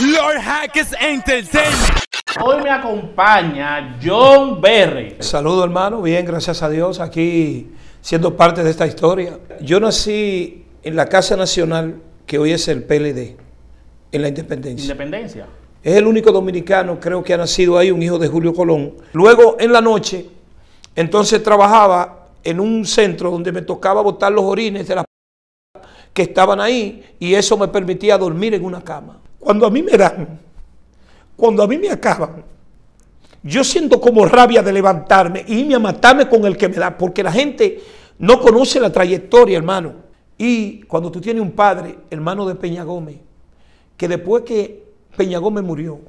Lord Hackers Entertainment. Hoy me acompaña John Berry. Saludo hermano, bien, gracias a Dios, aquí siendo parte de esta historia. Yo nací en la Casa Nacional, que hoy es el PLD, en la Independencia. Independencia. Es el único dominicano, creo que ha nacido ahí, un hijo de Julio Colón. Luego, en la noche, entonces trabajaba en un centro donde me tocaba botar los orines de las que estaban ahí y eso me permitía dormir en una cama. Cuando a mí me dan, cuando a mí me acaban, yo siento como rabia de levantarme y irme a matarme con el que me da, porque la gente no conoce la trayectoria, hermano. Y cuando tú tienes un padre, hermano de Peña Gómez, que después que Peña Gómez murió,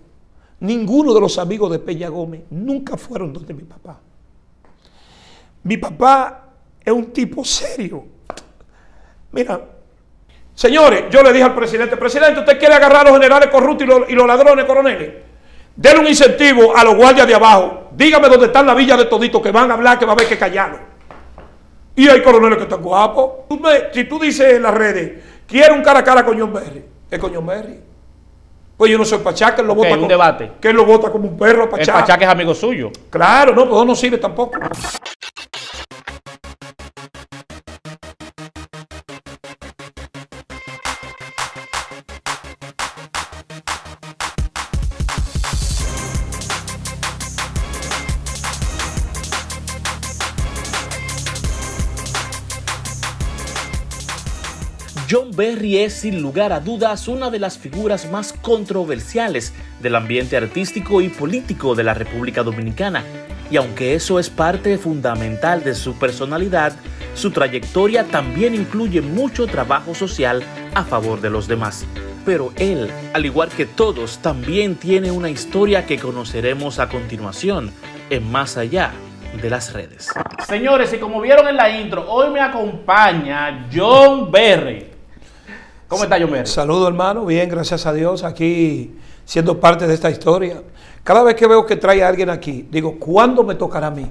ninguno de los amigos de Peña Gómez nunca fueron donde mi papá. Mi papá es un tipo serio. Mira, señores, yo le dije al presidente, presidente, ¿usted quiere agarrar a los generales corruptos y los, y los ladrones coroneles? Denle un incentivo a los guardias de abajo. Dígame dónde está la villa de todito que van a hablar, que va a haber que callarlo. Y hay coroneles que están guapos. Tú me- si tú dices en las redes, quiero un cara a cara con John Berry, es con John Berry. Pues yo no soy Pachá, que él lo vota un como- debate. Que él lo vota como un perro a El Pachá. Pachá que es amigo suyo. Claro, no, pues no sirve tampoco. John Berry es sin lugar a dudas una de las figuras más controversiales del ambiente artístico y político de la República Dominicana. Y aunque eso es parte fundamental de su personalidad, su trayectoria también incluye mucho trabajo social a favor de los demás. Pero él, al igual que todos, también tiene una historia que conoceremos a continuación en Más Allá de las redes. Señores, y como vieron en la intro, hoy me acompaña John Berry. ¿Cómo está? Saludo hermano, bien, gracias a Dios, aquí siendo parte de esta historia. Cada vez que veo que trae a alguien aquí, digo, ¿cuándo me tocará a mí?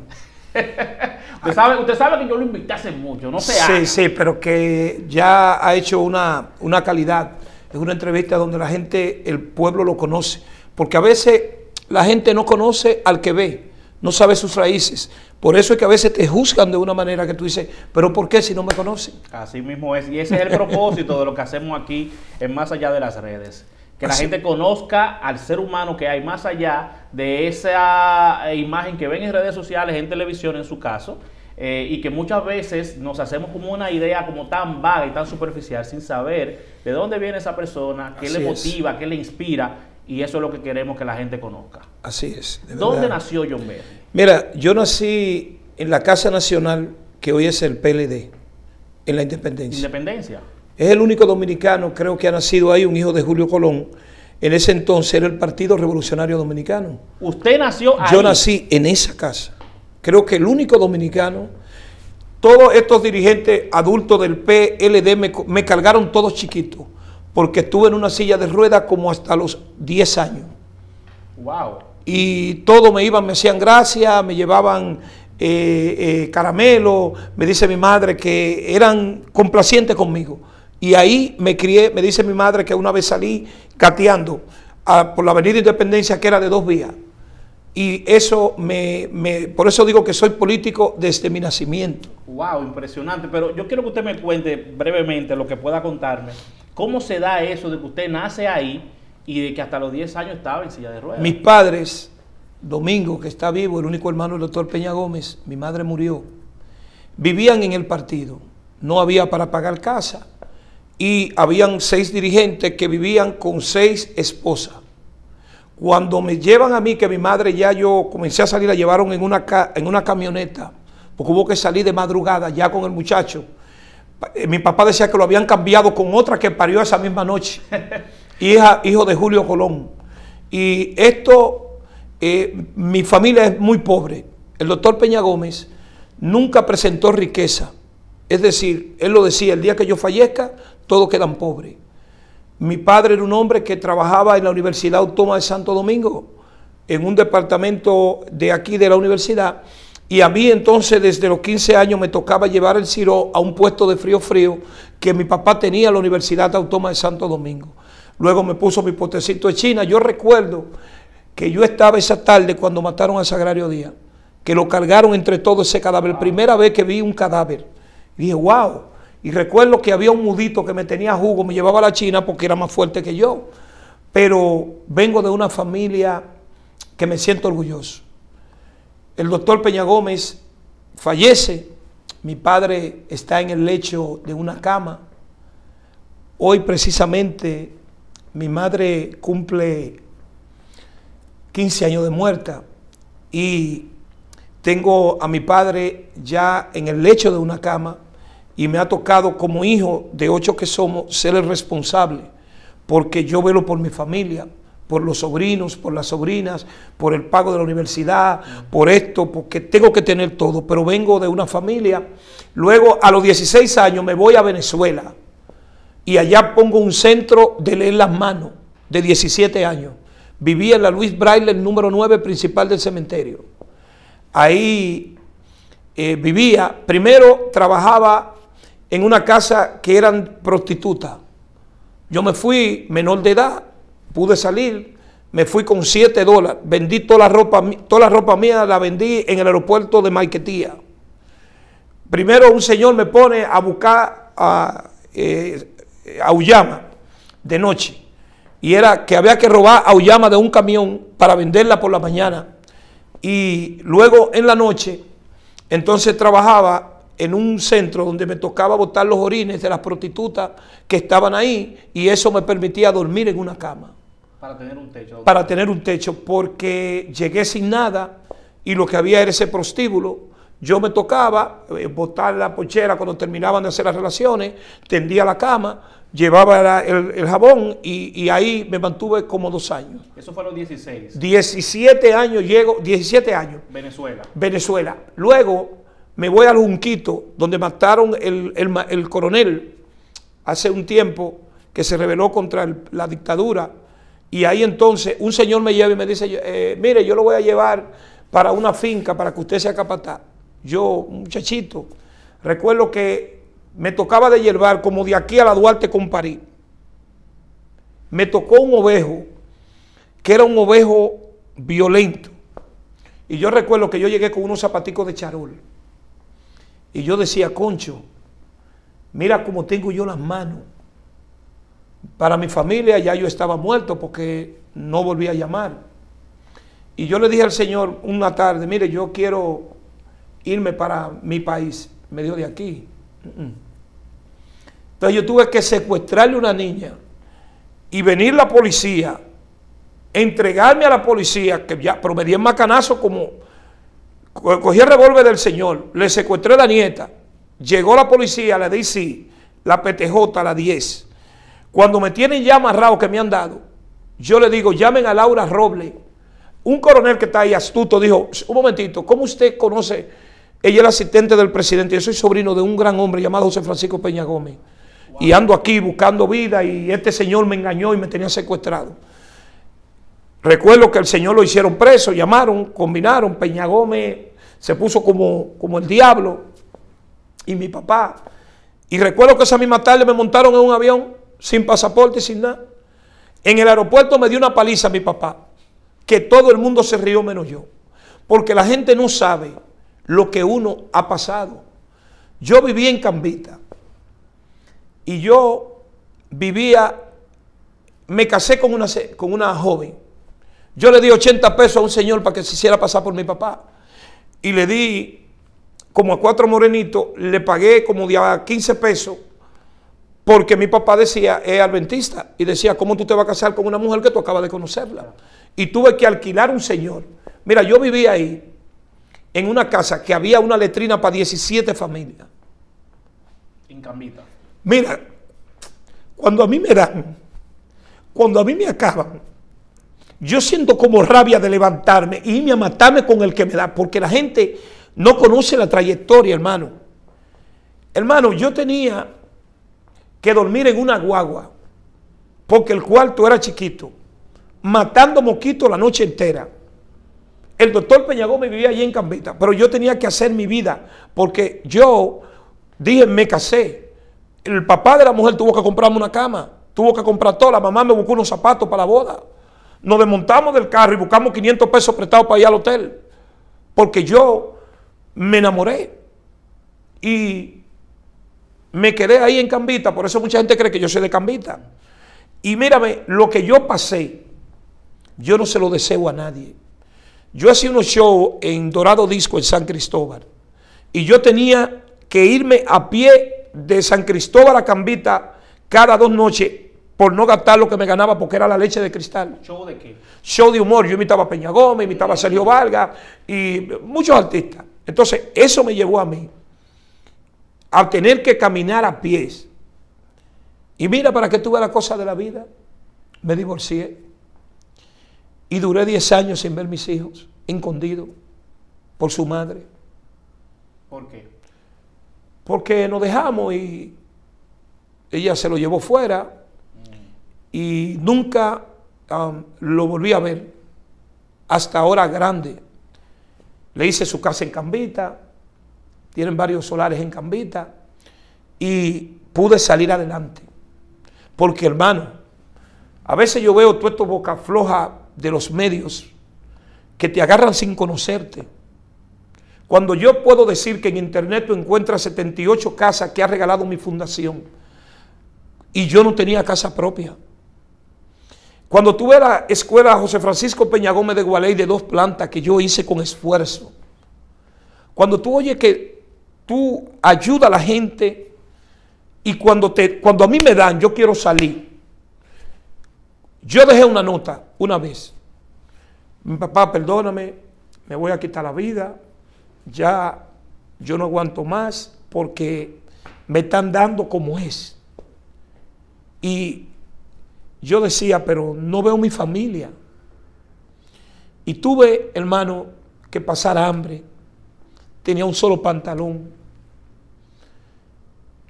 Usted sabe, usted sabe que yo lo invité hace mucho, no se Sí, haga. sí, pero que ya ha hecho una, una calidad. Es una entrevista donde la gente, el pueblo lo conoce. Porque a veces la gente no conoce al que ve, no sabe sus raíces. Por eso es que a veces te juzgan de una manera que tú dices, pero ¿por qué si no me conocen? Así mismo es. Y ese es el propósito de lo que hacemos aquí en Más Allá de las Redes. Que la gente conozca al ser humano que hay más allá de esa imagen que ven en redes sociales, en televisión en su caso, eh, y que muchas veces nos hacemos como una idea como tan vaga y tan superficial sin saber de dónde viene esa persona, qué Así le es. motiva, qué le inspira, y eso es lo que queremos que la gente conozca. Así es. de ¿Dónde nació John Berry? Mira, yo nací en la Casa Nacional, que hoy es el PLD, en la Independencia. Independencia. Es el único dominicano, creo que ha nacido ahí, un hijo de Julio Colón. En ese entonces era el Partido Revolucionario Dominicano. Usted nació ahí. Yo nací en esa casa. Creo que el único dominicano, todos estos dirigentes adultos del PLD me, me cargaron todos chiquitos, porque estuve en una silla de ruedas como hasta los 10 años. Wow. Y todos me iban, me hacían gracia, me llevaban eh, eh, caramelo, me dice mi madre que eran complacientes conmigo. Y ahí me crié, me dice mi madre que una vez salí gateando a- por la Avenida Independencia, que era de dos vías. Y eso me, me- por eso digo que soy político desde mi nacimiento. Wow, impresionante. Pero yo quiero que usted me cuente brevemente lo que pueda contarme. ¿Cómo se da eso de que usted nace ahí y de que hasta los 10 años estaba en silla de ruedas? Mis padres, Domingo, que está vivo, el único hermano del doctor Peña Gómez, mi madre murió, vivían en el partido. No había para pagar casa. Y habían seis dirigentes que vivían con seis esposas. Cuando me llevan a mí, que mi madre ya yo comencé a salir, la llevaron en una, en una camioneta, porque hubo que salir de madrugada ya con el muchacho. Eh, Mi papá decía que lo habían cambiado con otra que parió esa misma noche. Hija, hijo de Julio Colón. Y esto, eh, mi familia es muy pobre. El doctor Peña Gómez nunca presentó riqueza. Es decir, él lo decía, el día que yo fallezca, todos quedan pobres. Mi padre era un hombre que trabajaba en la Universidad Autónoma de Santo Domingo, en un departamento de aquí de la universidad, y a mí entonces desde los 15 años me tocaba llevar el Ciro a un puesto de frío frío que mi papá tenía en la Universidad Autónoma de Santo Domingo. Luego me puso mi potecito de China. Yo recuerdo que yo estaba esa tarde cuando mataron a Sagrario Díaz, que lo cargaron entre todos ese cadáver. Primera vez que vi un cadáver. Y dije, wow. Y recuerdo que había un mudito que me tenía jugo, me llevaba a la China porque era más fuerte que yo. Pero vengo de una familia que me siento orgulloso. El doctor Peña Gómez fallece, mi padre está en el lecho de una cama. Hoy precisamente mi madre cumple 15 años de muerta y tengo a mi padre ya en el lecho de una cama y me ha tocado como hijo de ocho que somos ser el responsable porque yo velo por mi familia, por los sobrinos, por las sobrinas, por el pago de la universidad, por esto, porque tengo que tener todo, pero vengo de una familia. Luego a los 16 años me voy a Venezuela y allá pongo un centro de leer las manos de 17 años. Vivía en la Luis Braille, el número 9 principal del cementerio. Ahí eh, vivía, primero trabajaba en una casa que eran prostitutas. Yo me fui menor de edad, pude salir, me fui con 7 dólares, vendí toda la ropa, toda la ropa mía, la vendí en el aeropuerto de Maiquetía. Primero un señor me pone a buscar a, eh, a Uyama de noche. Y era que había que robar a Uyama de un camión para venderla por la mañana. Y luego en la noche, entonces trabajaba en un centro donde me tocaba botar los orines de las prostitutas que estaban ahí y eso me permitía dormir en una cama. Para tener un techo. Para tener un techo, porque llegué sin nada y lo que había era ese prostíbulo. Yo me tocaba eh, botar la pochera cuando terminaban de hacer las relaciones, tendía la cama, llevaba el, jabón y, y, ahí me mantuve como dos años. Eso fue a los 16. 17 años llego, 17 años. Venezuela. Venezuela. Luego me voy al Junquito, donde mataron el, coronel hace un tiempo que se rebeló contra la dictadura. Y ahí entonces un señor me lleva y me dice, eh, mire, yo lo voy a llevar para una finca para que usted sea capataz. Yo, muchachito, recuerdo que me tocaba de hierbar como de aquí a la Duarte con París. Me tocó un ovejo, que era un ovejo violento. Y yo recuerdo que yo llegué con unos zapaticos de charol. Y yo decía, concho, mira cómo tengo yo las manos. Para mi familia ya yo estaba muerto porque no volví a llamar. Y yo le dije al Señor una tarde, mire, yo quiero irme para mi país. Me dio de aquí. Entonces yo tuve que secuestrarle una niña y venir la policía, entregarme a la policía, que ya, pero me di macanazo como Cogí el revólver del señor, le secuestré a la nieta, llegó la policía, le di sí, la PTJ, la 10. Cuando me tienen ya amarrado que me han dado, yo le digo, llamen a Laura Roble. Un coronel que está ahí astuto dijo, un momentito, ¿cómo usted conoce? Ella es la asistente del presidente, yo soy sobrino de un gran hombre llamado José Francisco Peña Gómez. Y ando aquí buscando vida y este señor me engañó y me tenía secuestrado. Recuerdo que el señor lo hicieron preso, llamaron, combinaron, Peña Gómez se puso como, como el diablo y mi papá. Y recuerdo que esa misma tarde me montaron en un avión sin pasaporte y sin nada. En el aeropuerto me dio una paliza mi papá, que todo el mundo se rió menos yo, porque la gente no sabe lo que uno ha pasado. Yo vivía en Cambita y yo vivía, me casé con una, con una joven yo le di 80 pesos a un señor para que se hiciera pasar por mi papá. Y le di como a cuatro morenitos, le pagué como de a 15 pesos, porque mi papá decía, es adventista, y decía, ¿cómo tú te vas a casar con una mujer que tú acabas de conocerla? Y tuve que alquilar un señor. Mira, yo vivía ahí, en una casa que había una letrina para 17 familias. En Cambita. Mira, cuando a mí me dan, cuando a mí me acaban, yo siento como rabia de levantarme y irme a matarme con el que me da, porque la gente no conoce la trayectoria, hermano. Hermano, yo tenía que dormir en una guagua, porque el cuarto era chiquito, matando mosquitos la noche entera. El doctor Peñagón me vivía allí en Cambita, pero yo tenía que hacer mi vida, porque yo dije, me casé. El papá de la mujer tuvo que comprarme una cama tuvo que comprar todo. La mamá me buscó unos zapatos para la boda. Nos desmontamos del carro y buscamos 500 pesos prestados para ir al hotel. Porque yo me enamoré. Y me quedé ahí en Cambita. Por eso mucha gente cree que yo soy de Cambita. Y mírame, lo que yo pasé, yo no se lo deseo a nadie. Yo hacía unos shows en Dorado Disco en San Cristóbal. Y yo tenía que irme a pie de San Cristóbal a Cambita cada dos noches por no gastar lo que me ganaba porque era la leche de cristal. ¿Show de qué? Show de humor. Yo imitaba a Peña Gómez, imitaba a Sergio Vargas y muchos artistas. Entonces, eso me llevó a mí a tener que caminar a pies. Y mira para qué tuve la cosa de la vida. Me divorcié. Y duré 10 años sin ver mis hijos, escondido por su madre. ¿Por qué? Porque nos dejamos y ella se lo llevó fuera y nunca um, lo volví a ver hasta ahora grande. Le hice su casa en Cambita, tienen varios solares en Cambita y pude salir adelante. Porque hermano, a veces yo veo todo esto boca floja de los medios que te agarran sin conocerte. Cuando yo puedo decir que en internet tú encuentras 78 casas que ha regalado mi fundación y yo no tenía casa propia. Cuando tuve la escuela José Francisco Peña Gómez de Gualey de dos plantas que yo hice con esfuerzo. Cuando tú oyes que tú ayudas a la gente y cuando, te, cuando a mí me dan, yo quiero salir. Yo dejé una nota una vez. Mi papá, perdóname, me voy a quitar la vida. Ya yo no aguanto más porque me están dando como es. Y yo decía, pero no veo mi familia. Y tuve, hermano, que pasar hambre. Tenía un solo pantalón.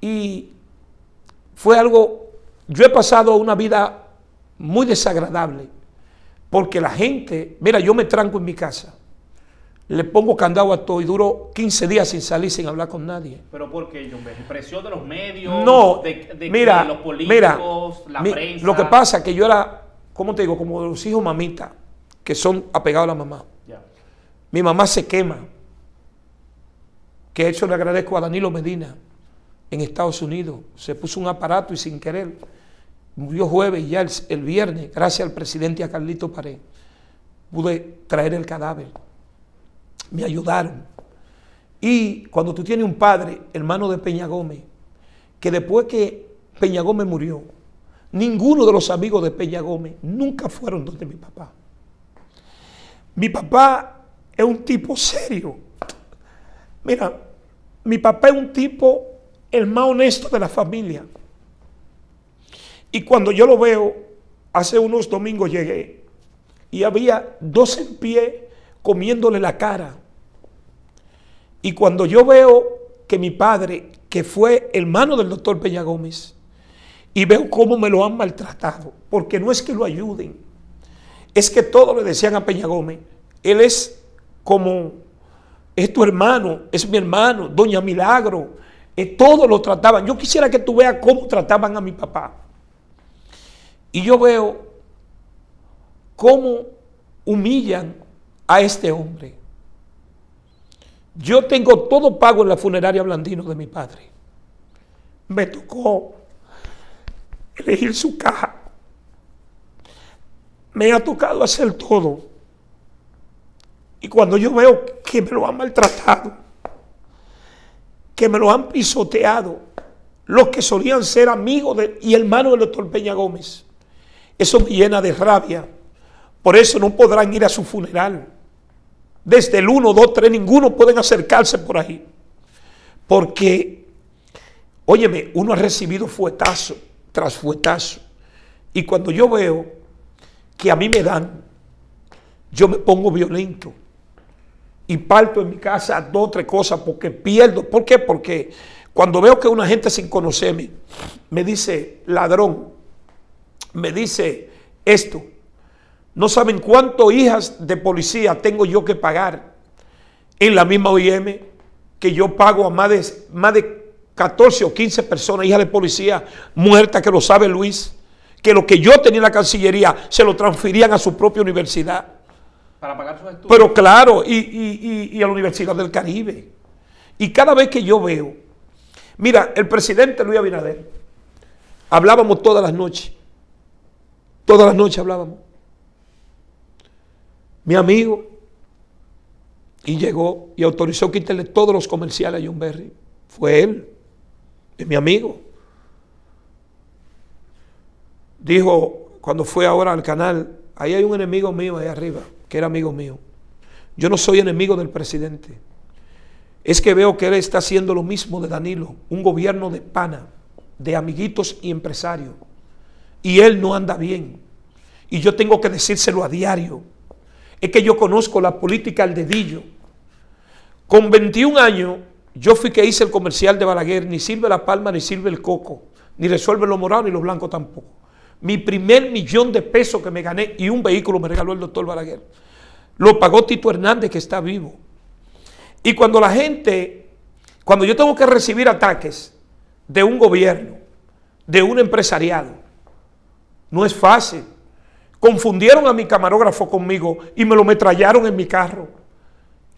Y fue algo, yo he pasado una vida muy desagradable, porque la gente, mira, yo me tranco en mi casa, le pongo candado a todo y duro 15 días sin salir, sin hablar con nadie. ¿Pero por qué, John ¿Presión de los medios? No, de, de mira, los políticos, mira, la mi- prensa? lo que pasa es que yo era, ¿cómo te digo? Como de los hijos mamita, que son apegados a la mamá. Ya. Mi mamá se quema. Que eso le agradezco a Danilo Medina en Estados Unidos. Se puso un aparato y sin querer murió jueves y ya el, viernes, gracias al presidente a Carlito Pared, pude traer el cadáver. Me ayudaron. Y cuando tú tienes un padre, hermano de Peña Gómez, que después que Peña Gómez murió, ninguno de los amigos de Peña Gómez nunca fueron donde mi papá. Mi papá es un tipo serio. Mira, mi papá es un tipo el más honesto de la familia. Y cuando yo lo veo, hace unos domingos llegué y había dos en pie comiéndole la cara. Y cuando yo veo que mi padre, que fue hermano del doctor Peña Gómez, y veo cómo me lo han maltratado, porque no es que lo ayuden, es que todos le decían a Peña Gómez, él es como, es tu hermano, es mi hermano, doña Milagro, eh, todos lo trataban. Yo quisiera que tú veas cómo trataban a mi papá. Y yo veo cómo humillan a este hombre. Yo tengo todo pago en la funeraria Blandino de mi padre. Me tocó elegir su caja. Me ha tocado hacer todo. Y cuando yo veo que me lo han maltratado, que me lo han pisoteado, los que solían ser amigos y hermanos del doctor Peña Gómez, eso me llena de rabia. Por eso no podrán ir a su funeral. Desde el 1, 2, 3, ninguno pueden acercarse por ahí. Porque, óyeme, uno ha recibido fuetazo tras fuetazo. Y cuando yo veo que a mí me dan, yo me pongo violento. Y parto en mi casa dos tres cosas porque pierdo. ¿Por qué? Porque cuando veo que una gente sin conocerme me dice ladrón, me dice esto, no saben cuántas hijas de policía tengo yo que pagar en la misma OIM que yo pago a más de, más de 14 o 15 personas, hijas de policía muertas, que lo sabe Luis, que lo que yo tenía en la Cancillería se lo transferían a su propia universidad. Para pagar sus estudios. Pero claro, y, y- y- y a la Universidad del Caribe. Y cada vez que yo veo, mira, el presidente Luis Abinader, hablábamos todas las noches, todas las noches hablábamos. Mi amigo, y llegó y autorizó quitarle todos los comerciales a John Berry. Fue él, es mi amigo. Dijo, cuando fue ahora al canal, ahí hay un enemigo mío ahí arriba, que era amigo mío. Yo no soy enemigo del presidente. Es que veo que él está haciendo lo mismo de Danilo, un gobierno de pana, de amiguitos y empresarios. Y él no anda bien. Y yo tengo que decírselo a diario. Es que yo conozco la política al dedillo. Con 21 años, yo fui que hice el comercial de Balaguer, ni sirve la palma, ni sirve el coco, ni resuelve lo morado, ni lo blanco tampoco. Mi primer millón de pesos que me gané y un vehículo me regaló el doctor Balaguer. Lo pagó Tito Hernández, que está vivo. Y cuando la gente, cuando yo tengo que recibir ataques de un gobierno, de un empresariado, no es fácil. Confundieron a mi camarógrafo conmigo y me lo metrallaron en mi carro.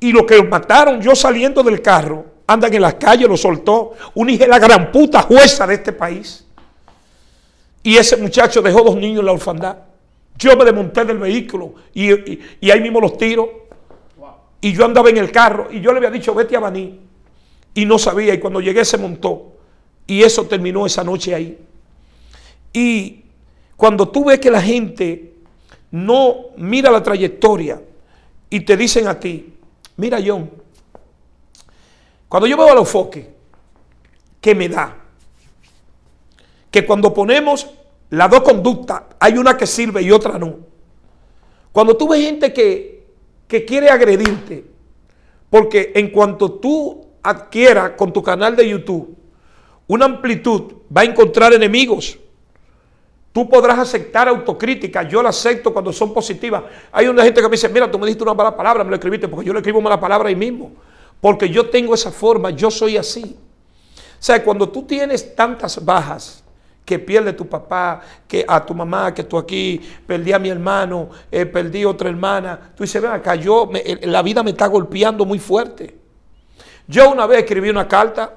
Y lo que mataron yo saliendo del carro, andan en las calles, lo soltó. Una hija la gran puta jueza de este país. Y ese muchacho dejó dos niños en la orfandad. Yo me desmonté del vehículo y, y- y ahí mismo los tiro. Y yo andaba en el carro y yo le había dicho, vete a Baní. Y no sabía. Y cuando llegué se montó. Y eso terminó esa noche ahí. Y cuando tú ves que la gente no mira la trayectoria y te dicen a ti, mira John, cuando yo veo a los foques, que me da? Que cuando ponemos las dos conductas, hay una que sirve y otra no. Cuando tú ves gente que, que quiere agredirte, porque en cuanto tú adquieras con tu canal de YouTube una amplitud, va a encontrar enemigos. Tú podrás aceptar autocrítica, yo la acepto cuando son positivas. Hay una gente que me dice, mira, tú me dijiste una mala palabra, me lo escribiste, porque yo le escribo mala palabra ahí mismo. Porque yo tengo esa forma, yo soy así. O sea, cuando tú tienes tantas bajas, que pierde tu papá, que a tu mamá, que tú aquí, perdí a mi hermano, eh, perdí otra hermana, tú dices, ven acá, yo, la vida me está golpeando muy fuerte. Yo una vez escribí una carta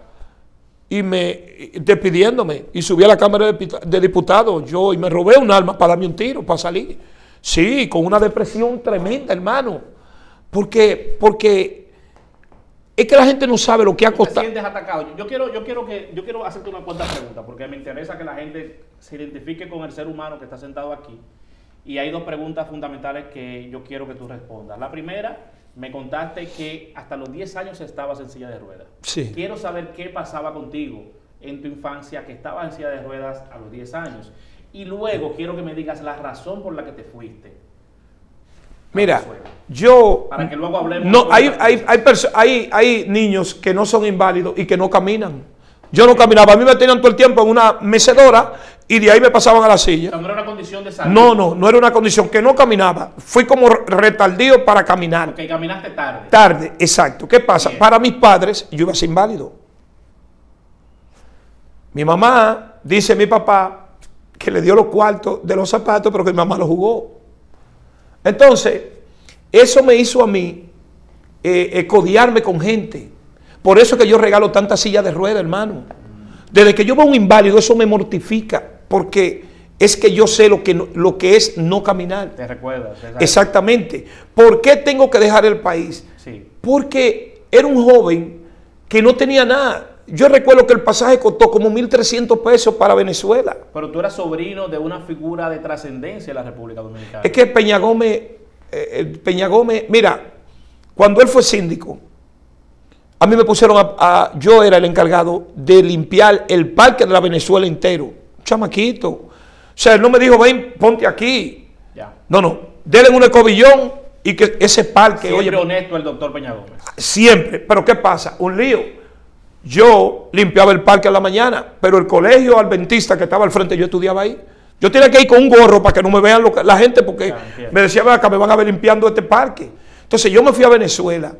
y me despidiéndome y subí a la Cámara de, Diput- de Diputados yo y me robé un arma para darme un tiro, para salir. Sí, con una depresión tremenda, hermano. Porque, porque es que la gente no sabe lo que ha te costado. sientes atacado. Yo quiero, yo quiero que, yo quiero hacerte una cuanta pregunta, porque me interesa que la gente se identifique con el ser humano que está sentado aquí. Y hay dos preguntas fundamentales que yo quiero que tú respondas. La primera, me contaste que hasta los 10 años estabas en silla de ruedas. Sí. Quiero saber qué pasaba contigo en tu infancia, que estabas en silla de ruedas a los 10 años. Y luego quiero que me digas la razón por la que te fuiste. Mira, yo... Para que luego hablemos No, hay, hay, hay, hay, hay niños que no son inválidos y que no caminan. Yo no caminaba, a mí me tenían todo el tiempo en una mecedora y de ahí me pasaban a la O silla. sea, no era una condición de salud. No, no, no era una condición que no caminaba. Fui como retardido para caminar. Que caminaste tarde. Tarde, exacto. ¿Qué pasa? Bien. Para mis padres, yo iba a ser inválido. Mi mamá, dice mi papá, que le dio los cuartos de los zapatos, pero que mi mamá los jugó. Entonces, eso me hizo a mí eh, eh, codiarme con gente. Por eso es que yo regalo tantas sillas de rueda, hermano. Desde que yo veo un inválido, eso me mortifica, porque es que yo sé lo que, lo que es no caminar. Te recuerdas. Exactamente. ¿Por qué tengo que dejar el país? Sí. Porque era un joven que no tenía nada. Yo recuerdo que el pasaje costó como 1.300 pesos para Venezuela. Pero tú eras sobrino de una figura de trascendencia en la República Dominicana. Es que Peña Gómez, eh, el Peña Gómez, mira, cuando él fue síndico, a mí me pusieron a, a- yo era el encargado de limpiar el parque de la Venezuela entero. Chamaquito. O sea, él no me dijo, ven, ponte aquí. Ya. No, no, denle un escobillón y que ese parque, Siempre oye, honesto el doctor Peña Gómez. Siempre. Pero ¿qué pasa? Un lío. Yo limpiaba el parque a la mañana, pero el colegio adventista que estaba al frente, yo estudiaba ahí. Yo tenía que ir con un gorro para que no me vean lo que- la gente, porque Ya, me decía, "Ven acá, me van a ver limpiando este parque. Entonces yo me fui a Venezuela,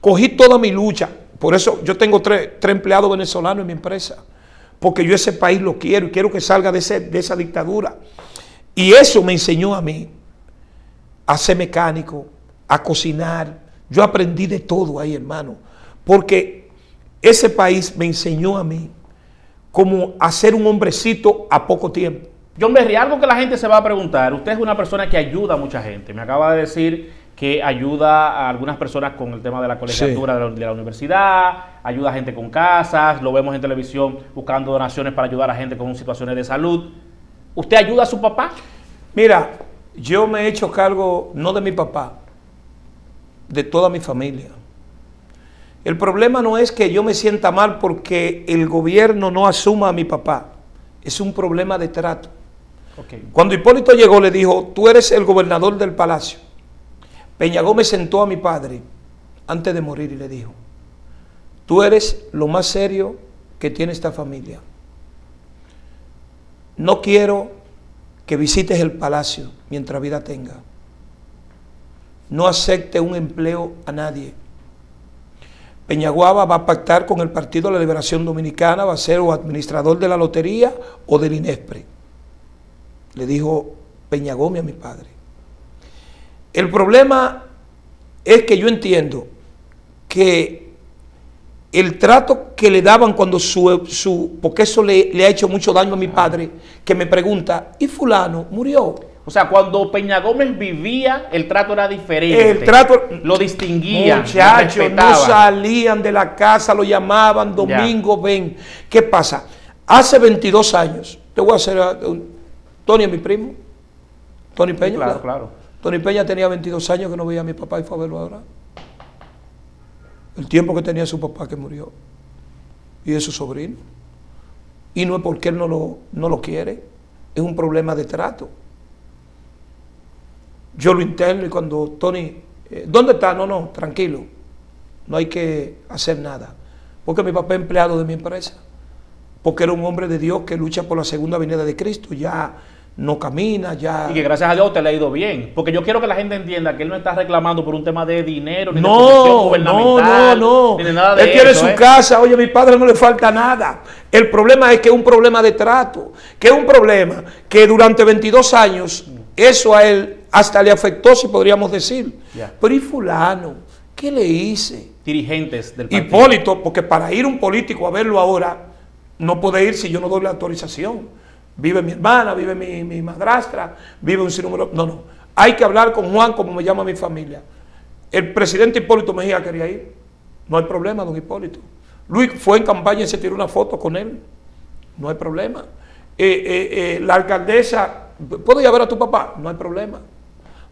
cogí toda mi lucha. Por eso yo tengo tres, tres empleados venezolanos en mi empresa. Porque yo ese país lo quiero y quiero que salga de, esa dictadura. Y eso me enseñó a mí a ser mecánico, a cocinar. Yo aprendí de todo ahí, hermano. Porque ese país me enseñó a mí como a ser un hombrecito a poco tiempo. John Berry, algo que la gente se va a preguntar. Usted es una persona que ayuda a mucha gente. Me acaba de decir que ayuda a algunas personas con el tema de la colegiatura Sí. de, la, de la universidad, ayuda a gente con casas, lo vemos en televisión buscando donaciones para ayudar a gente con situaciones de salud. ¿Usted ayuda a su papá? Mira, yo me he hecho cargo no de mi papá, de toda mi familia. El problema no es que yo me sienta mal porque el gobierno no asuma a mi papá. Es un problema de trato. Cuando Hipólito llegó le dijo, tú eres el gobernador del palacio. Peña Gómez sentó a mi padre antes de morir y le dijo, tú eres lo más serio que tiene esta familia. No quiero que visites el palacio mientras vida tenga. No acepte un empleo a nadie. Peñaguaba va a pactar con el Partido de la Liberación Dominicana, va a ser o administrador de la lotería o del INESPRE. Le dijo Peñagome a mi padre. El problema es que yo entiendo que el trato que le daban cuando su, su porque eso le, le ha hecho mucho daño a mi padre, que me pregunta, ¿y fulano murió? O sea, cuando Peña Gómez vivía, el trato era diferente. El trato lo distinguían. Muchachos, no salían de la casa, lo llamaban, domingo, ven. ¿Qué pasa? Hace 22 años, te voy a hacer, uh, Tony es mi primo, Tony Peña. claro, claro. Tony Peña tenía 22 años que no veía a mi papá y fue a verlo ahora. El tiempo que tenía su papá que murió. Y de su sobrino. Y no es porque él no lo, no lo quiere, es un problema de trato. Yo lo interno y cuando Tony, eh, ¿dónde está? No, no, tranquilo. No hay que hacer nada. Porque mi papá es empleado de mi empresa. Porque era un hombre de Dios que lucha por la segunda venida de Cristo. Ya no camina, ya... Y que gracias a Dios te le ha ido bien. Porque yo quiero que la gente entienda que él no está reclamando por un tema de dinero, ni de No, no, gubernamental, no, ni no. de nada de Él tiene eso, su ¿eh? casa, oye, a mi padre no le falta nada. El problema es que es un problema de trato, que es un problema que durante 22 años eso a él hasta le afectó, si podríamos decir. Ya. Pero ¿y fulano? ¿Qué le hice? Dirigentes del partido. Hipólito, porque para ir un político a verlo ahora, no puede ir si yo no doy la autorización. Vive mi hermana, vive mi, mi madrastra, vive un sinnúmero. No, no. Hay que hablar con Juan, como me llama mi familia. El presidente Hipólito Mejía quería ir. No hay problema, don Hipólito. Luis fue en campaña y se tiró una foto con él. No hay problema. Eh, eh, eh, la alcaldesa, ¿puedo ir a ver a tu papá? No hay problema.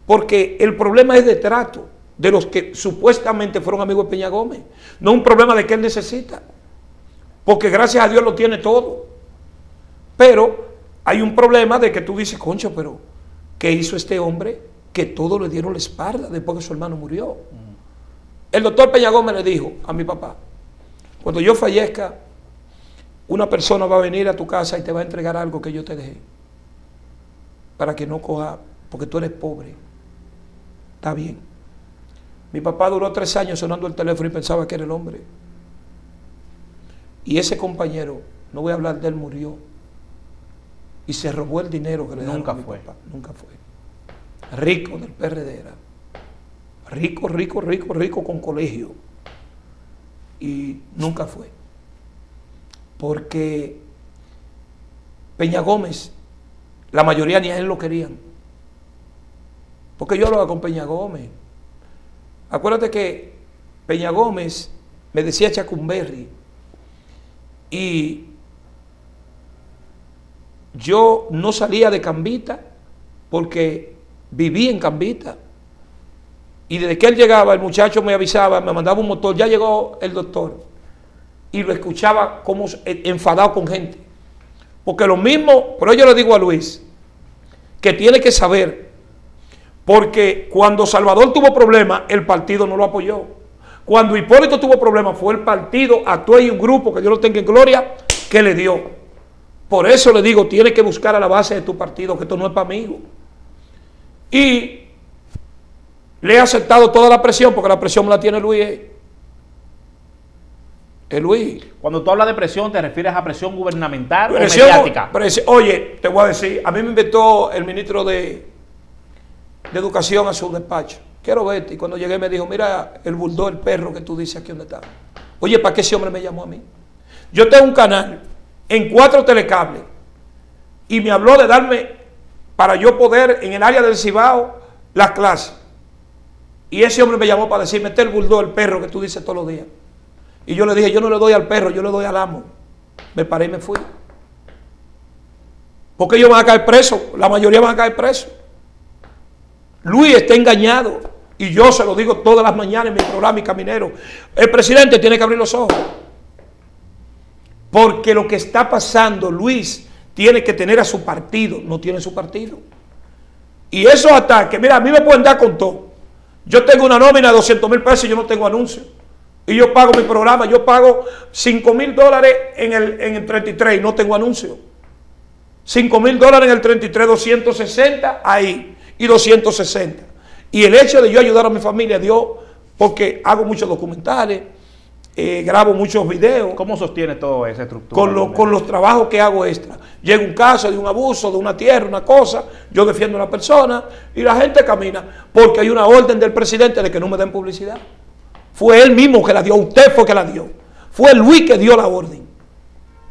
Porque el problema es de trato de los que supuestamente fueron amigos de Peña Gómez. No un problema de que él necesita. Porque gracias a Dios lo tiene todo. Pero hay un problema de que tú dices, concho, pero ¿qué hizo este hombre? Que todo le dieron la espalda después que su hermano murió. El doctor Peña Gómez le dijo a mi papá, cuando yo fallezca, una persona va a venir a tu casa y te va a entregar algo que yo te dejé. Para que no coja, porque tú eres pobre. Está bien. Mi papá duró tres años sonando el teléfono y pensaba que era el hombre. Y ese compañero, no voy a hablar de él, murió. Y se robó el dinero que le Nunca fue. papá. Nunca fue. Rico del PRD era. Rico, rico, rico, rico con colegio. Y nunca fue. Porque Peña Gómez, la mayoría ni a él lo querían. Porque yo hablaba con Peña Gómez. Acuérdate que Peña Gómez me decía Chacumberry y yo no salía de Cambita porque viví en Cambita. Y desde que él llegaba, el muchacho me avisaba, me mandaba un motor, ya llegó el doctor. Y lo escuchaba como enfadado con gente. Porque lo mismo, pero yo le digo a Luis, que tiene que saber, porque cuando Salvador tuvo problemas, el partido no lo apoyó. Cuando Hipólito tuvo problemas, fue el partido, actuó y un grupo, que Dios lo tenga en gloria, que le dio. Por eso le digo, tienes que buscar a la base de tu partido, que esto no es para amigos. Y le he aceptado toda la presión, porque la presión me la tiene Luis. Es Luis. Cuando tú hablas de presión, ¿te refieres a presión gubernamental Presión- o mediática? oye, te voy a decir, a mí me invitó el ministro de, de Educación a su despacho. Quiero verte. Y cuando llegué me dijo, mira el bulldog, el perro que tú dices aquí donde está. Oye, ¿para qué ese hombre me llamó a mí? Yo tengo un canal en cuatro telecables y me habló de darme para yo poder en el área del Cibao las clases. Y ese hombre me llamó para decirme, este es el bulldog, el perro que tú dices todos los días. Y yo le dije, yo no le doy al perro, yo le doy al amo. Me paré y me fui. Porque ellos van a caer presos, la mayoría van a caer presos. Luis está engañado. Y yo se lo digo todas las mañanas en mi programa y caminero. El presidente tiene que abrir los ojos. Porque lo que está pasando, Luis tiene que tener a su partido, no tiene su partido. Y esos ataques, mira, a mí me pueden dar con todo. Yo tengo una nómina de 200 mil pesos y yo no tengo anuncio. Y yo pago mi programa, yo pago 5 mil dólares en el, en el 33 y no tengo anuncio. 5 mil dólares en el 33, 260 ahí y 260. Y el hecho de yo ayudar a mi familia dio, porque hago muchos documentales, eh, grabo muchos videos ¿Cómo sostiene toda esa estructura? con, lo- con los trabajos que hago extra. Llega un caso de un abuso, de una tierra, una cosa, yo defiendo a una persona y la gente camina porque hay una orden del presidente de que no me den publicidad. Fue él mismo que la dio, usted fue que la dio. Fue Luis que dio la orden.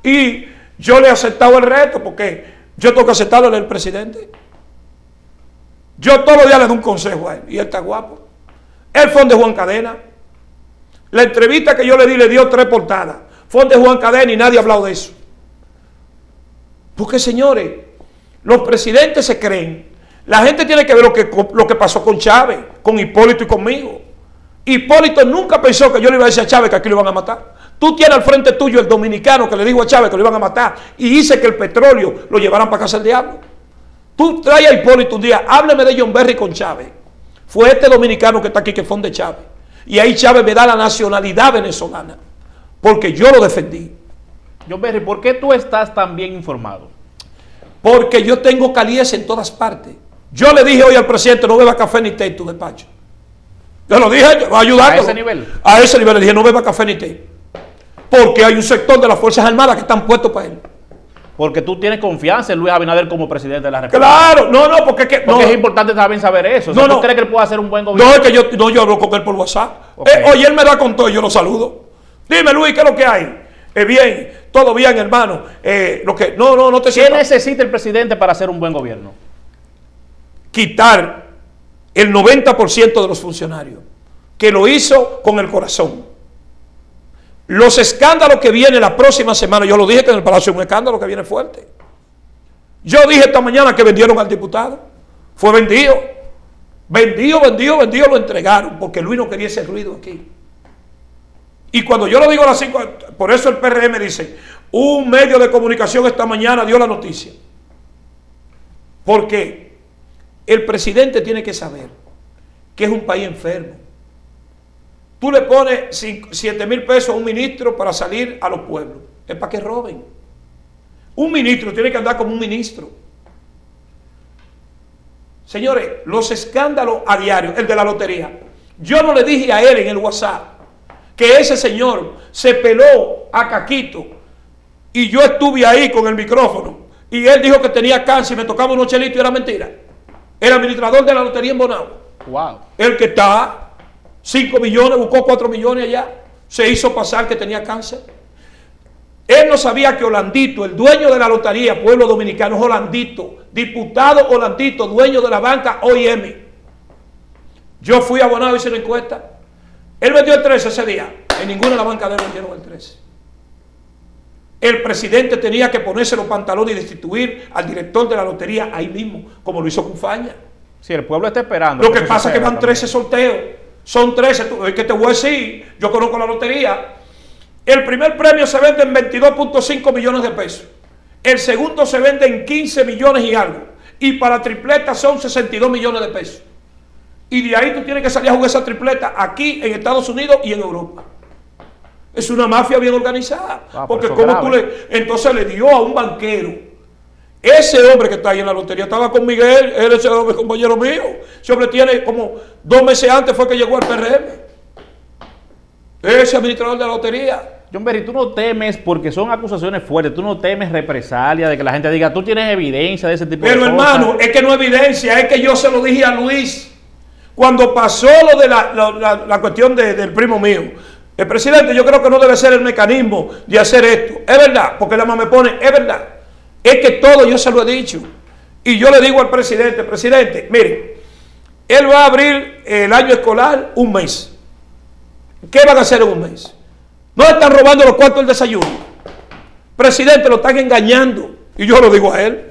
Y yo le he aceptado el reto porque yo tengo que aceptarlo el presidente. Yo todos los días le doy un consejo a él y él está guapo. Él fue de Juan Cadena. La entrevista que yo le di le dio tres portadas. Fue de Juan Cadena y nadie ha hablado de eso. Porque señores, los presidentes se creen. La gente tiene que ver lo que, lo que pasó con Chávez, con Hipólito y conmigo. Hipólito nunca pensó que yo le iba a decir a Chávez que aquí lo iban a matar. Tú tienes al frente tuyo el dominicano que le dijo a Chávez que lo iban a matar y dice que el petróleo lo llevaran para casa del diablo. Tú traes a Hipólito un día, hábleme de John Berry con Chávez. Fue este dominicano que está aquí que fue de Chávez. Y ahí Chávez me da la nacionalidad venezolana. Porque yo lo defendí. John Berry, ¿por qué tú estás tan bien informado? Porque yo tengo calidez en todas partes. Yo le dije hoy al presidente, no beba café ni té en tu despacho. Yo lo dije, voy a ayudar. ¿A ese nivel? A ese nivel le dije, no beba café ni té. Porque hay un sector de las Fuerzas Armadas que están puestos para él. Porque tú tienes confianza en Luis Abinader como presidente de la República. Claro, no, no, porque es que. Porque no, es importante también saber eso. O sea, No, ¿Tú no. crees que él puede hacer un buen No, gobierno? es que yo, no, yo hablo con él por WhatsApp. Ok. Eh, oye, él me da con todo y yo lo saludo. Dime, Luis, ¿qué es lo que hay? Eh, bien, todo bien, hermano. Eh, lo que, no, no, no te ¿Qué sientas. necesita el presidente para hacer un buen gobierno? quitar el 90% de los funcionarios, que lo hizo con el corazón. Los escándalos que vienen la próxima semana, yo lo dije que en el Palacio es un escándalo que viene fuerte. Yo dije esta mañana que vendieron al diputado. Fue vendido. Vendido, vendido, vendido, lo entregaron, porque Luis no quería ese ruido aquí. Y cuando yo lo digo a las 5, por eso el PRM dice, un medio de comunicación esta mañana dio la noticia. Porque el presidente tiene que saber que es un país enfermo. Tú le pones 7 mil pesos a un ministro para salir a los pueblos. Es para que roben. Un ministro tiene que andar como un ministro. Señores, los escándalos a diario, el de la lotería. Yo no le dije a él en el WhatsApp que ese señor se peló a Caquito y yo estuve ahí con el micrófono y él dijo que tenía cáncer y me tocaba unos chelitos y era mentira. El administrador de la lotería en Bonao. Wow. El que está 5 millones, buscó 4 millones allá, se hizo pasar que tenía cáncer. Él no sabía que Holandito, el dueño de la lotería, pueblo dominicano, es Holandito, diputado Holandito, dueño de la banca OIM. Yo fui a Bonao y hice una encuesta. Él vendió el 13 ese día. En ninguna de las bancas de él vendieron el 13. El presidente tenía que ponerse los pantalones y destituir al director de la lotería ahí mismo, como lo hizo Cufaña. Si el pueblo está esperando. Lo que eso pasa es que van también. 13 sorteos. Son 13. tú- Es que te voy a decir, yo conozco la lotería. El primer premio se vende en 22.5 millones de pesos. El segundo se vende en 15 millones y algo. Y para tripleta son 62 millones de pesos. Y de ahí tú tienes que salir a jugar esa tripleta aquí en Estados Unidos y en Europa. Es una mafia bien organizada. Ah, porque como tú le... Entonces le dio a un banquero. Ese hombre que está ahí en la lotería estaba con Miguel, él es el hombre compañero mío. Ese hombre tiene como dos meses antes fue que llegó al PRM. Ese administrador de la lotería. John Berry, tú no temes, porque son acusaciones fuertes, tú no temes represalia de que la gente diga, tú tienes evidencia de ese tipo Pero de cosas. hermano, es que no evidencia, es que yo se lo dije a Luis cuando pasó lo de la, la- la- la cuestión de- del primo mío. El presidente, yo creo que no debe ser el mecanismo de hacer esto. Es verdad, porque la mamá me pone, es verdad. Es que todo yo se lo he dicho. Y yo le digo al presidente, presidente, mire, él va a abrir el año escolar un mes. ¿Qué van a hacer en un mes? No están robando los cuartos del desayuno. Presidente, lo están engañando. Y yo lo digo a él.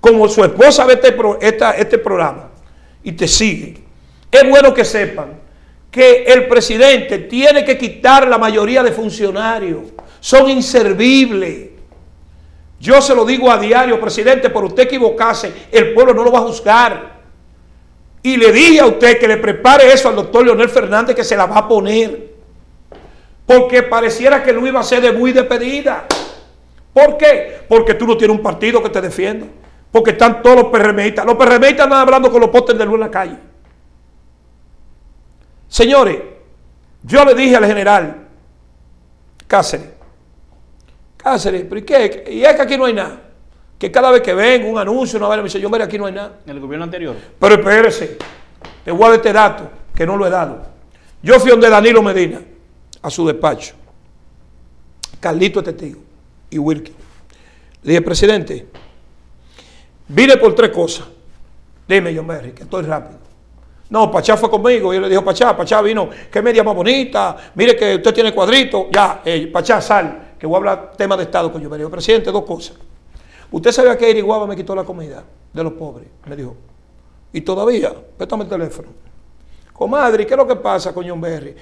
Como su esposa ve este, esta- este programa y te sigue, es bueno que sepan que el presidente tiene que quitar la mayoría de funcionarios. Son inservibles. Yo se lo digo a diario, presidente, por usted equivocarse, el pueblo no lo va a juzgar. Y le dije a usted que le prepare eso al doctor Leonel Fernández que se la va a poner. Porque pareciera que lo iba a hacer de muy despedida. ¿Por qué? Porque tú no tienes un partido que te defienda. Porque están todos los PRMistas. Los PRMistas andan hablando con los postes de luz en la calle. Señores, yo le dije al general Cáceres, Cáceres, ¿pero y qué? Y es que aquí no hay nada. Que cada vez que ven un anuncio, una vaina, me dice, yo, mire, aquí no hay nada. En el gobierno anterior. Pero espérese, te voy a dar este dato que no lo he dado. Yo fui donde Danilo Medina, a su despacho. Carlito es testigo y Wilkie. Le dije, presidente, vine por tres cosas. Dime, John Berry, que estoy rápido. No, Pachá fue conmigo. Y yo le dije, Pachá, Pachá vino, qué media más bonita. Mire que usted tiene cuadrito. Ya, eh, Pachá, sal, que voy a hablar tema de Estado con. Yo, presidente, dos cosas. Usted sabía que Iriguaba me quitó la comida de los pobres. Me dijo, y todavía, préstame el teléfono. Comadre, ¿qué es lo que pasa con John Berry?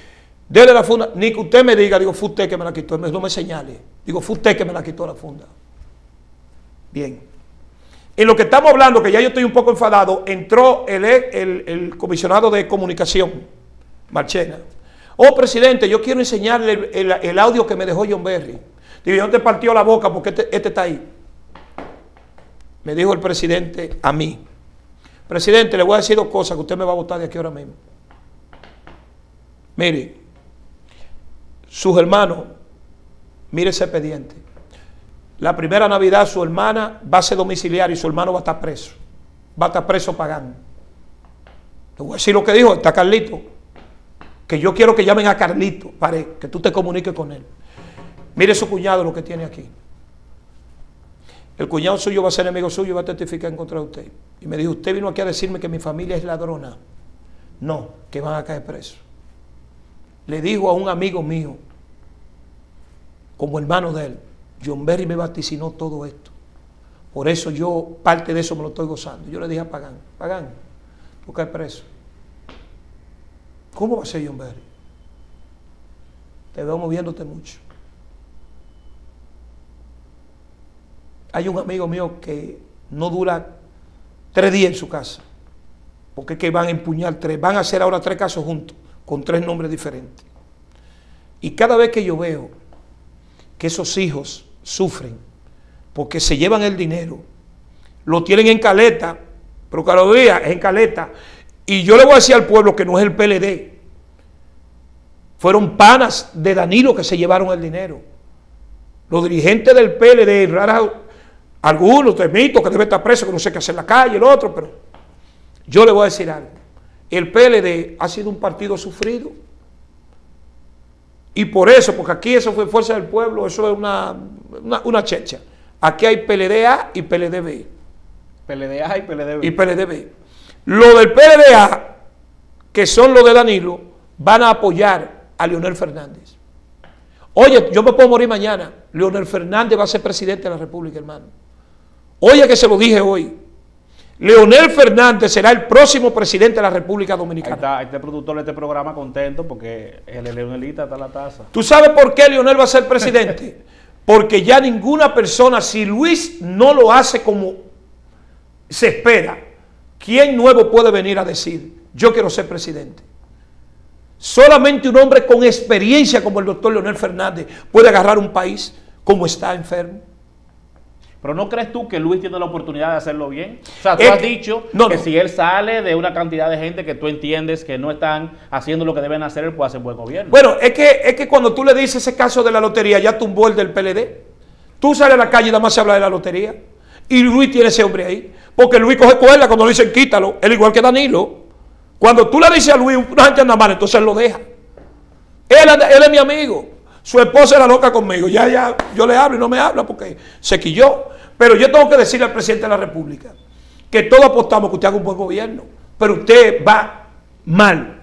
Dele la funda, ni que usted me diga, digo, fue usted que me la quitó, no me señale. Digo, fue usted que me la quitó la funda. Bien. En lo que estamos hablando, que ya yo estoy un poco enfadado, entró el- el comisionado de comunicación, Marchena. Oh, presidente, yo quiero enseñarle el, audio que me dejó John Berry. Digo, ¿yo te partió la boca porque este, este está ahí? Me dijo el presidente a mí. Presidente, le voy a decir dos cosas que usted me va a votar de aquí ahora mismo. Mire, sus hermanos, mire ese expediente. La primera Navidad su hermana va a ser domiciliaria y su hermano va a estar preso. Va a estar preso pagando. Le voy a decir lo que dijo, está Carlito. Que yo quiero que llamen a Carlito para que tú te comuniques con él. Mire su cuñado lo que tiene aquí. El cuñado suyo va a ser enemigo suyo y va a testificar en contra de usted. Y me dijo, usted vino aquí a decirme que mi familia es ladrona. No, que van a caer presos. Le dijo a un amigo mío, como hermano de él, John Berry me vaticinó todo esto. Por eso yo, parte de eso me lo estoy gozando. Yo le dije a Pagán, Pagán, tú caes preso. ¿Cómo va a ser John Berry? Te veo moviéndote mucho. Hay un amigo mío que no dura tres días en su casa, porque es que van a empuñar tres, van a hacer ahora tres casos juntos, con tres nombres diferentes. Y cada vez que yo veo que esos hijos sufren, porque se llevan el dinero, lo tienen en caleta, pero cada día es en caleta, y yo le voy a decir al pueblo que no es el PLD, fueron panas de Danilo que se llevaron el dinero. Los dirigentes del PLD, raras, algunos te mito que debe estar preso, que no sé qué hacer en la calle, el otro, pero yo le voy a decir algo. El PLD ha sido un partido sufrido. Y por eso, porque aquí eso fue Fuerza del Pueblo, eso es una, una, una checha. Aquí hay PLDA y PLDB. PLDA y PLDB. Y PLDB. Lo del PLDA, que son los de Danilo, van a apoyar a Leonel Fernández. Oye, yo me puedo morir mañana. Leonel Fernández va a ser presidente de la República, hermano. Oye, que se lo dije hoy. Leonel Fernández será el próximo presidente de la República Ahí Dominicana. está, este productor de este programa contento porque el Leonelita está en la taza. ¿Tú sabes por qué Leonel va a ser presidente? Porque ya ninguna persona, si Luis no lo hace como se espera, ¿quién nuevo puede venir a decir, yo quiero ser presidente? Solamente un hombre con experiencia como el doctor Leonel Fernández puede agarrar un país como está enfermo. Pero ¿no crees tú que Luis tiene la oportunidad de hacerlo bien? O sea, tú Es has dicho no, que no. si él sale de una cantidad de gente que tú entiendes que no están haciendo lo que deben hacer, él puede hacer buen gobierno. Bueno, es que, es que cuando tú le dices ese caso de la lotería, ya tumbó el del PLD. Tú sales a la calle y nada más se habla de la lotería. Y Luis tiene ese hombre ahí. Porque Luis coge cuerda cuando le dicen quítalo. Él igual que Danilo. Cuando tú le dices a Luis, una gente anda mal, entonces él lo deja. Él, es mi amigo. Su esposa era loca conmigo. Ya, ya, yo le hablo y no me habla porque se quilló. Pero yo tengo que decirle al presidente de la República que todos apostamos que usted haga un buen gobierno. Pero usted va mal.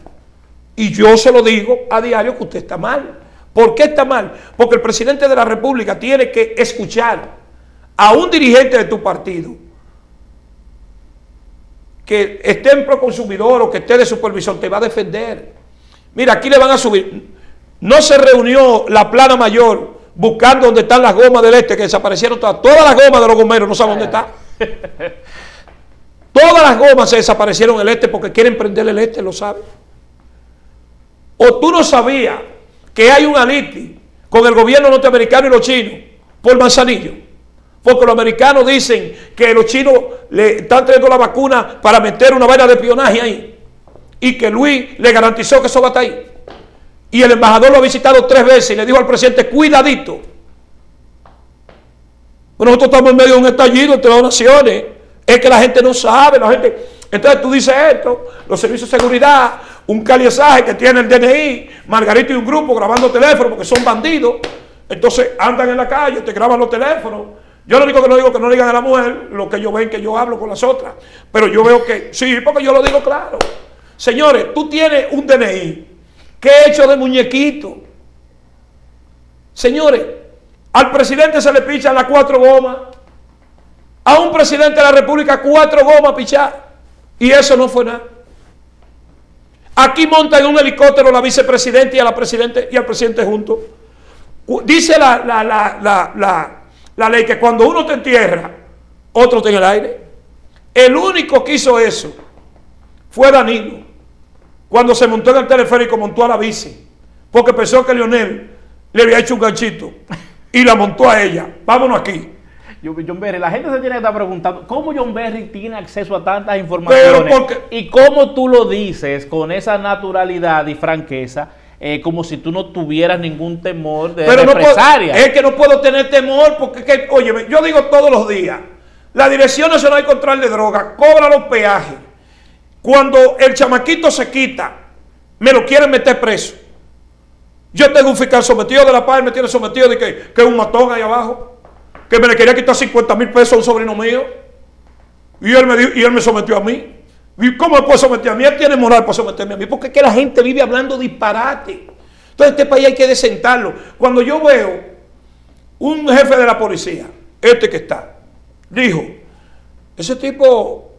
Y yo se lo digo a diario que usted está mal. ¿Por qué está mal? Porque el presidente de la República tiene que escuchar a un dirigente de tu partido que esté en proconsumidor o que esté de supervisor, te va a defender. Mira, aquí le van a subir. No se reunió la plana mayor buscando dónde están las gomas del este que desaparecieron todas. Todas las gomas de los gomeros no saben dónde están. Todas las gomas se desaparecieron del este porque quieren prender el este, lo saben. O tú no sabías que hay un aliti con el gobierno norteamericano y los chinos por Manzanillo. Porque los americanos dicen que los chinos le están trayendo la vacuna para meter una vaina de espionaje ahí. Y que Luis le garantizó que eso va a estar ahí. Y el embajador lo ha visitado tres veces y le dijo al presidente, cuidadito. Nosotros estamos en medio de un estallido entre las naciones. Es que la gente no sabe, la gente... Entonces tú dices esto, los servicios de seguridad, un caliesaje que tiene el DNI, Margarito y un grupo grabando teléfonos porque son bandidos. Entonces andan en la calle, te graban los teléfonos. Yo lo único que no digo que no digan a la mujer lo que ellos ven que yo hablo con las otras. Pero yo veo que sí, porque yo lo digo claro. Señores, tú tienes un DNI que es hecho de muñequito. Señores, al presidente se le pichan las cuatro gomas. A un presidente de la República cuatro gomas pichadas. Y eso no fue nada. Aquí montan en un helicóptero la vicepresidenta y a la presidente y al presidente juntos. Dice la, la, la, la, ley que cuando uno te entierra, otro está en el aire. El único que hizo eso fue Danilo. Cuando se montó en el teleférico, montó a la bici. Porque pensó que Lionel le había hecho un ganchito. Y la montó a ella. Vámonos aquí. Yo- John Berry, la gente se tiene que estar preguntando cómo John Berry tiene acceso a tantas informaciones Pero porque- y cómo tú lo dices con esa naturalidad y franqueza, eh, como si tú no tuvieras ningún temor de Pero no puedo, represalia. es que no puedo tener temor porque, que, oye, yo digo todos los días, la Dirección Nacional de Control de Drogas cobra los peajes. Cuando el chamaquito se quita, me lo quieren meter preso. Yo tengo un fiscal sometido de la paz, me tiene sometido de que, que es un matón ahí abajo, que me le quería quitar 50 mil pesos a un sobrino mío. Y él, me y él me sometió a mí. ¿Y cómo me puede someter a mí? Tiene moral para someterme a mí. Porque es que la gente vive hablando disparate. Entonces este país hay que desentarlo. Cuando yo veo un jefe de la policía, este que está, dijo, ese tipo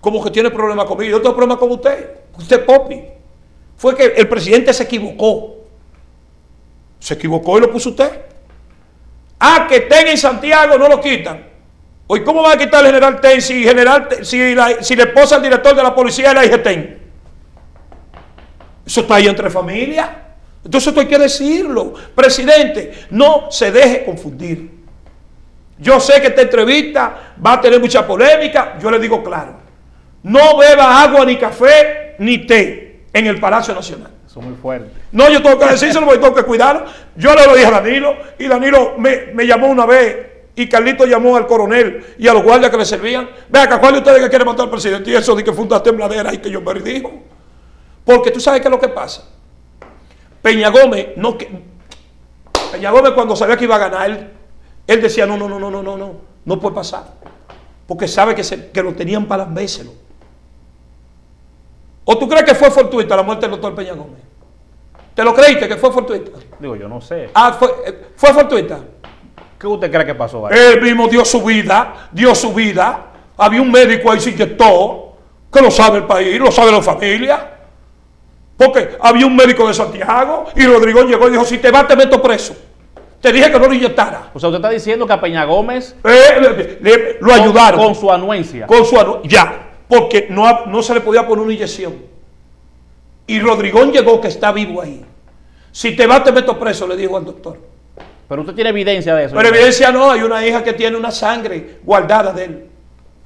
como que tiene problemas conmigo. Yo tengo problemas con usted. Usted, Popi. Fue que el presidente se equivocó. Se equivocó y lo puso usted. Ah, que estén en Santiago, no lo quitan. Hoy, ¿cómo va a quitar el general Ten si, general, Ten- si, la, si la esposa del director de la policía es la IGTEN? Eso está ahí entre familias. Entonces esto hay que decirlo. Presidente, no se deje confundir. Yo sé que esta entrevista va a tener mucha polémica. Yo le digo claro. No beba agua, ni café, ni té en el Palacio Nacional. Eso es muy fuerte. No, yo tengo que decírselo porque tengo que cuidarlo. Yo le lo dije a Danilo y Danilo me, me llamó una vez y Carlito llamó al coronel y a los guardias que le servían. Vea acá, ¿cuál de ustedes que quiere matar al presidente? Y eso de que fue una tembladera y que yo me dijo. Porque tú sabes qué es lo que pasa. Peña Gómez, no que. Peña Gómez cuando sabía que iba a ganar, él, él decía, no, no, no, no, no, no, no, no puede pasar. Porque sabe que, se- que lo tenían para lambérselo. ¿O tú crees que fue fortuita la muerte del doctor Peña Gómez? ¿Te lo creíste que fue fortuita? Digo, yo no sé. Ah, fue, eh, fue fortuita. ¿Qué usted cree que pasó ahí? Él mismo dio su vida, dio su vida. Había un médico ahí se inyectó, que lo sabe el país, lo sabe la familia. Porque había un médico de Santiago y Rodrigo llegó y dijo, si te vas te meto preso. Te dije que no lo inyectara. O sea, usted está diciendo que a Peña Gómez Eh, le- le- lo con- ayudaron. con, su anuencia. con su anu- ya, porque no, no se le podía poner una inyección. Y Rodrigón llegó que está vivo ahí. Si te vas, te meto preso, le dijo al doctor. Pero usted tiene evidencia de eso. Pero evidencia no, hay una hija que tiene una sangre guardada de él.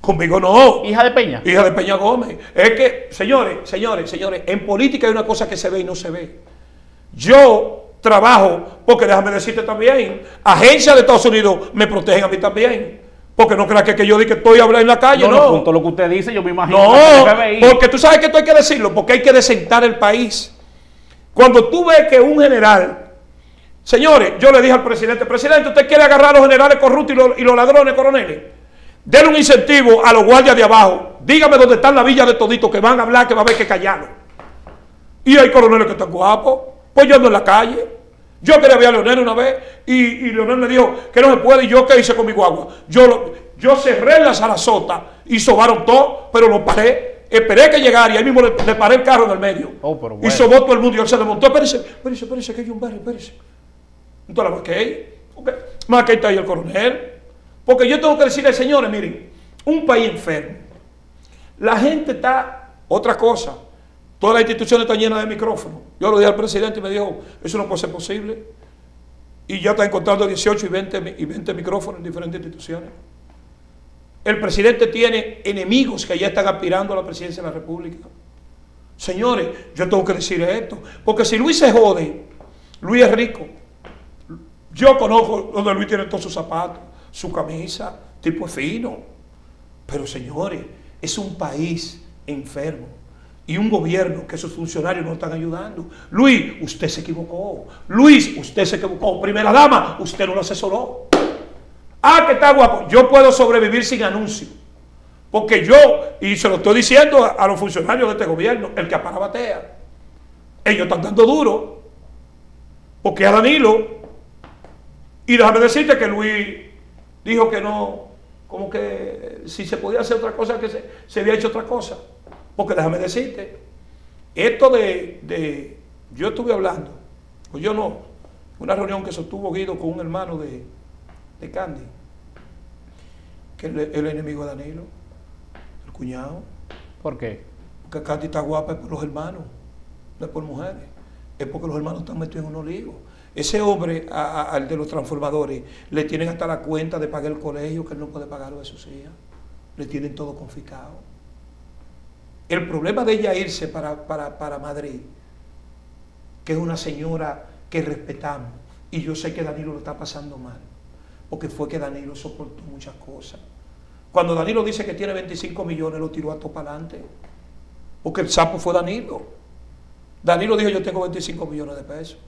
Conmigo no. Hija de Peña. Hija de Peña Gómez. Es que, señores, señores, señores, en política hay una cosa que se ve y no se ve. Yo trabajo, porque déjame decirte también, agencias de Estados Unidos me protegen a mí también. Porque no creas que, que yo diga que estoy hablando en la calle, no, no. no, punto lo que usted dice, yo me imagino. No, que porque tú sabes que esto hay que decirlo, porque hay que desentar el país. Cuando tú ves que un general, señores, yo le dije al presidente, presidente, usted quiere agarrar a los generales corruptos y los, y los ladrones, coroneles. Denle un incentivo a los guardias de abajo. Dígame dónde están la villa de todito que van a hablar, que va a haber que callarlo. Y hay coroneles que están guapos. Pues yo ando en la calle. Yo quería ver a Leonel una vez y, y Leonel me dijo que no se puede. ¿Y yo qué hice con mi guagua? Yo, lo- yo cerré la Sarasota y sobaron todo, pero lo paré. Esperé que llegara y ahí mismo le, le paré el carro en el medio. Oh, pero Y sobó todo el mundo y él se desmontó. Espérese, espérese, espérese, que hay un barrio, espérese. Entonces la Mackey, porque Mackey está ahí el coronel. Porque yo tengo que decirle, señores, miren, un país enfermo. La gente está, otra cosa, todas las instituciones están llenas de micrófonos. Yo lo dije al presidente y me dijo, eso no puede ser posible. Y ya está encontrando 18 y 20, mi- y 20 micrófonos en diferentes instituciones. El presidente tiene enemigos que ya están aspirando a la presidencia de la República. Señores, yo tengo que decir esto, porque si Luis se jode, Luis es rico. Yo conozco donde Luis tiene todos sus zapatos, su camisa, tipo fino. Pero señores, es un país enfermo y un gobierno que sus funcionarios no están ayudando. Luis, usted se equivocó. Luis, usted se equivocó. Primera dama, usted no lo asesoró. Ah, que está guapo. Yo puedo sobrevivir sin anuncio. Porque yo, y se lo estoy diciendo a, a los funcionarios de este gobierno, el que apara batea. Ellos están dando duro. Porque a Danilo, y déjame decirte que Luis dijo que no, como que si se podía hacer otra cosa, que se, se había hecho otra cosa. Porque déjame decirte, esto de, de- yo estuve hablando, o yo no, una reunión que sostuvo Guido con un hermano de, de Candy, que es el, el enemigo de Danilo, el cuñado, ¿Por qué? porque Candy está guapa es por los hermanos, no es por mujeres, es porque los hermanos están metidos en unos líos. Ese hombre, al de los transformadores, le tienen hasta la cuenta de pagar el colegio, que él no puede pagarlo de sus hijas. Le tienen todo confiscado. El problema de ella irse para, para, para Madrid, que es una señora que respetamos, y yo sé que Danilo lo está pasando mal, porque fue que Danilo soportó muchas cosas. Cuando Danilo dice que tiene 25 millones, lo tiró a todo para adelante, porque el sapo fue Danilo. Danilo dijo, yo tengo 25 millones de pesos.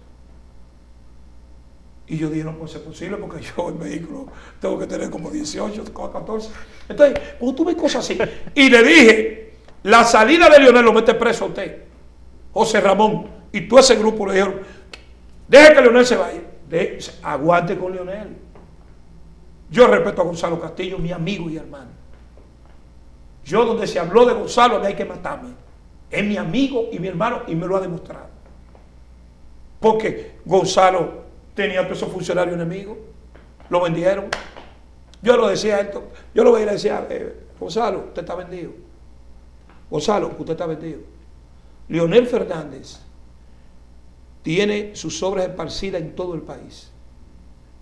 Y yo dije, no puede ser posible porque yo el vehículo tengo que tener como 18, como 14. Entonces, cuando tú ves cosas así, y le dije, la salida de Leonel lo mete preso a usted, José Ramón, y tú ese grupo le dijeron, deje que Leonel se vaya, aguante con Leonel. Yo respeto a Gonzalo Castillo, mi amigo y hermano. Yo donde se habló de Gonzalo, mí hay que matarme. Es mi amigo y mi hermano y me lo ha demostrado. Porque Gonzalo tenía todos esos funcionarios enemigos, lo vendieron. Yo lo decía esto, yo lo veía y le decía, eh, Gonzalo, usted está vendido. Gonzalo, usted está vendido. Leonel Fernández tiene sus obras esparcidas en todo el país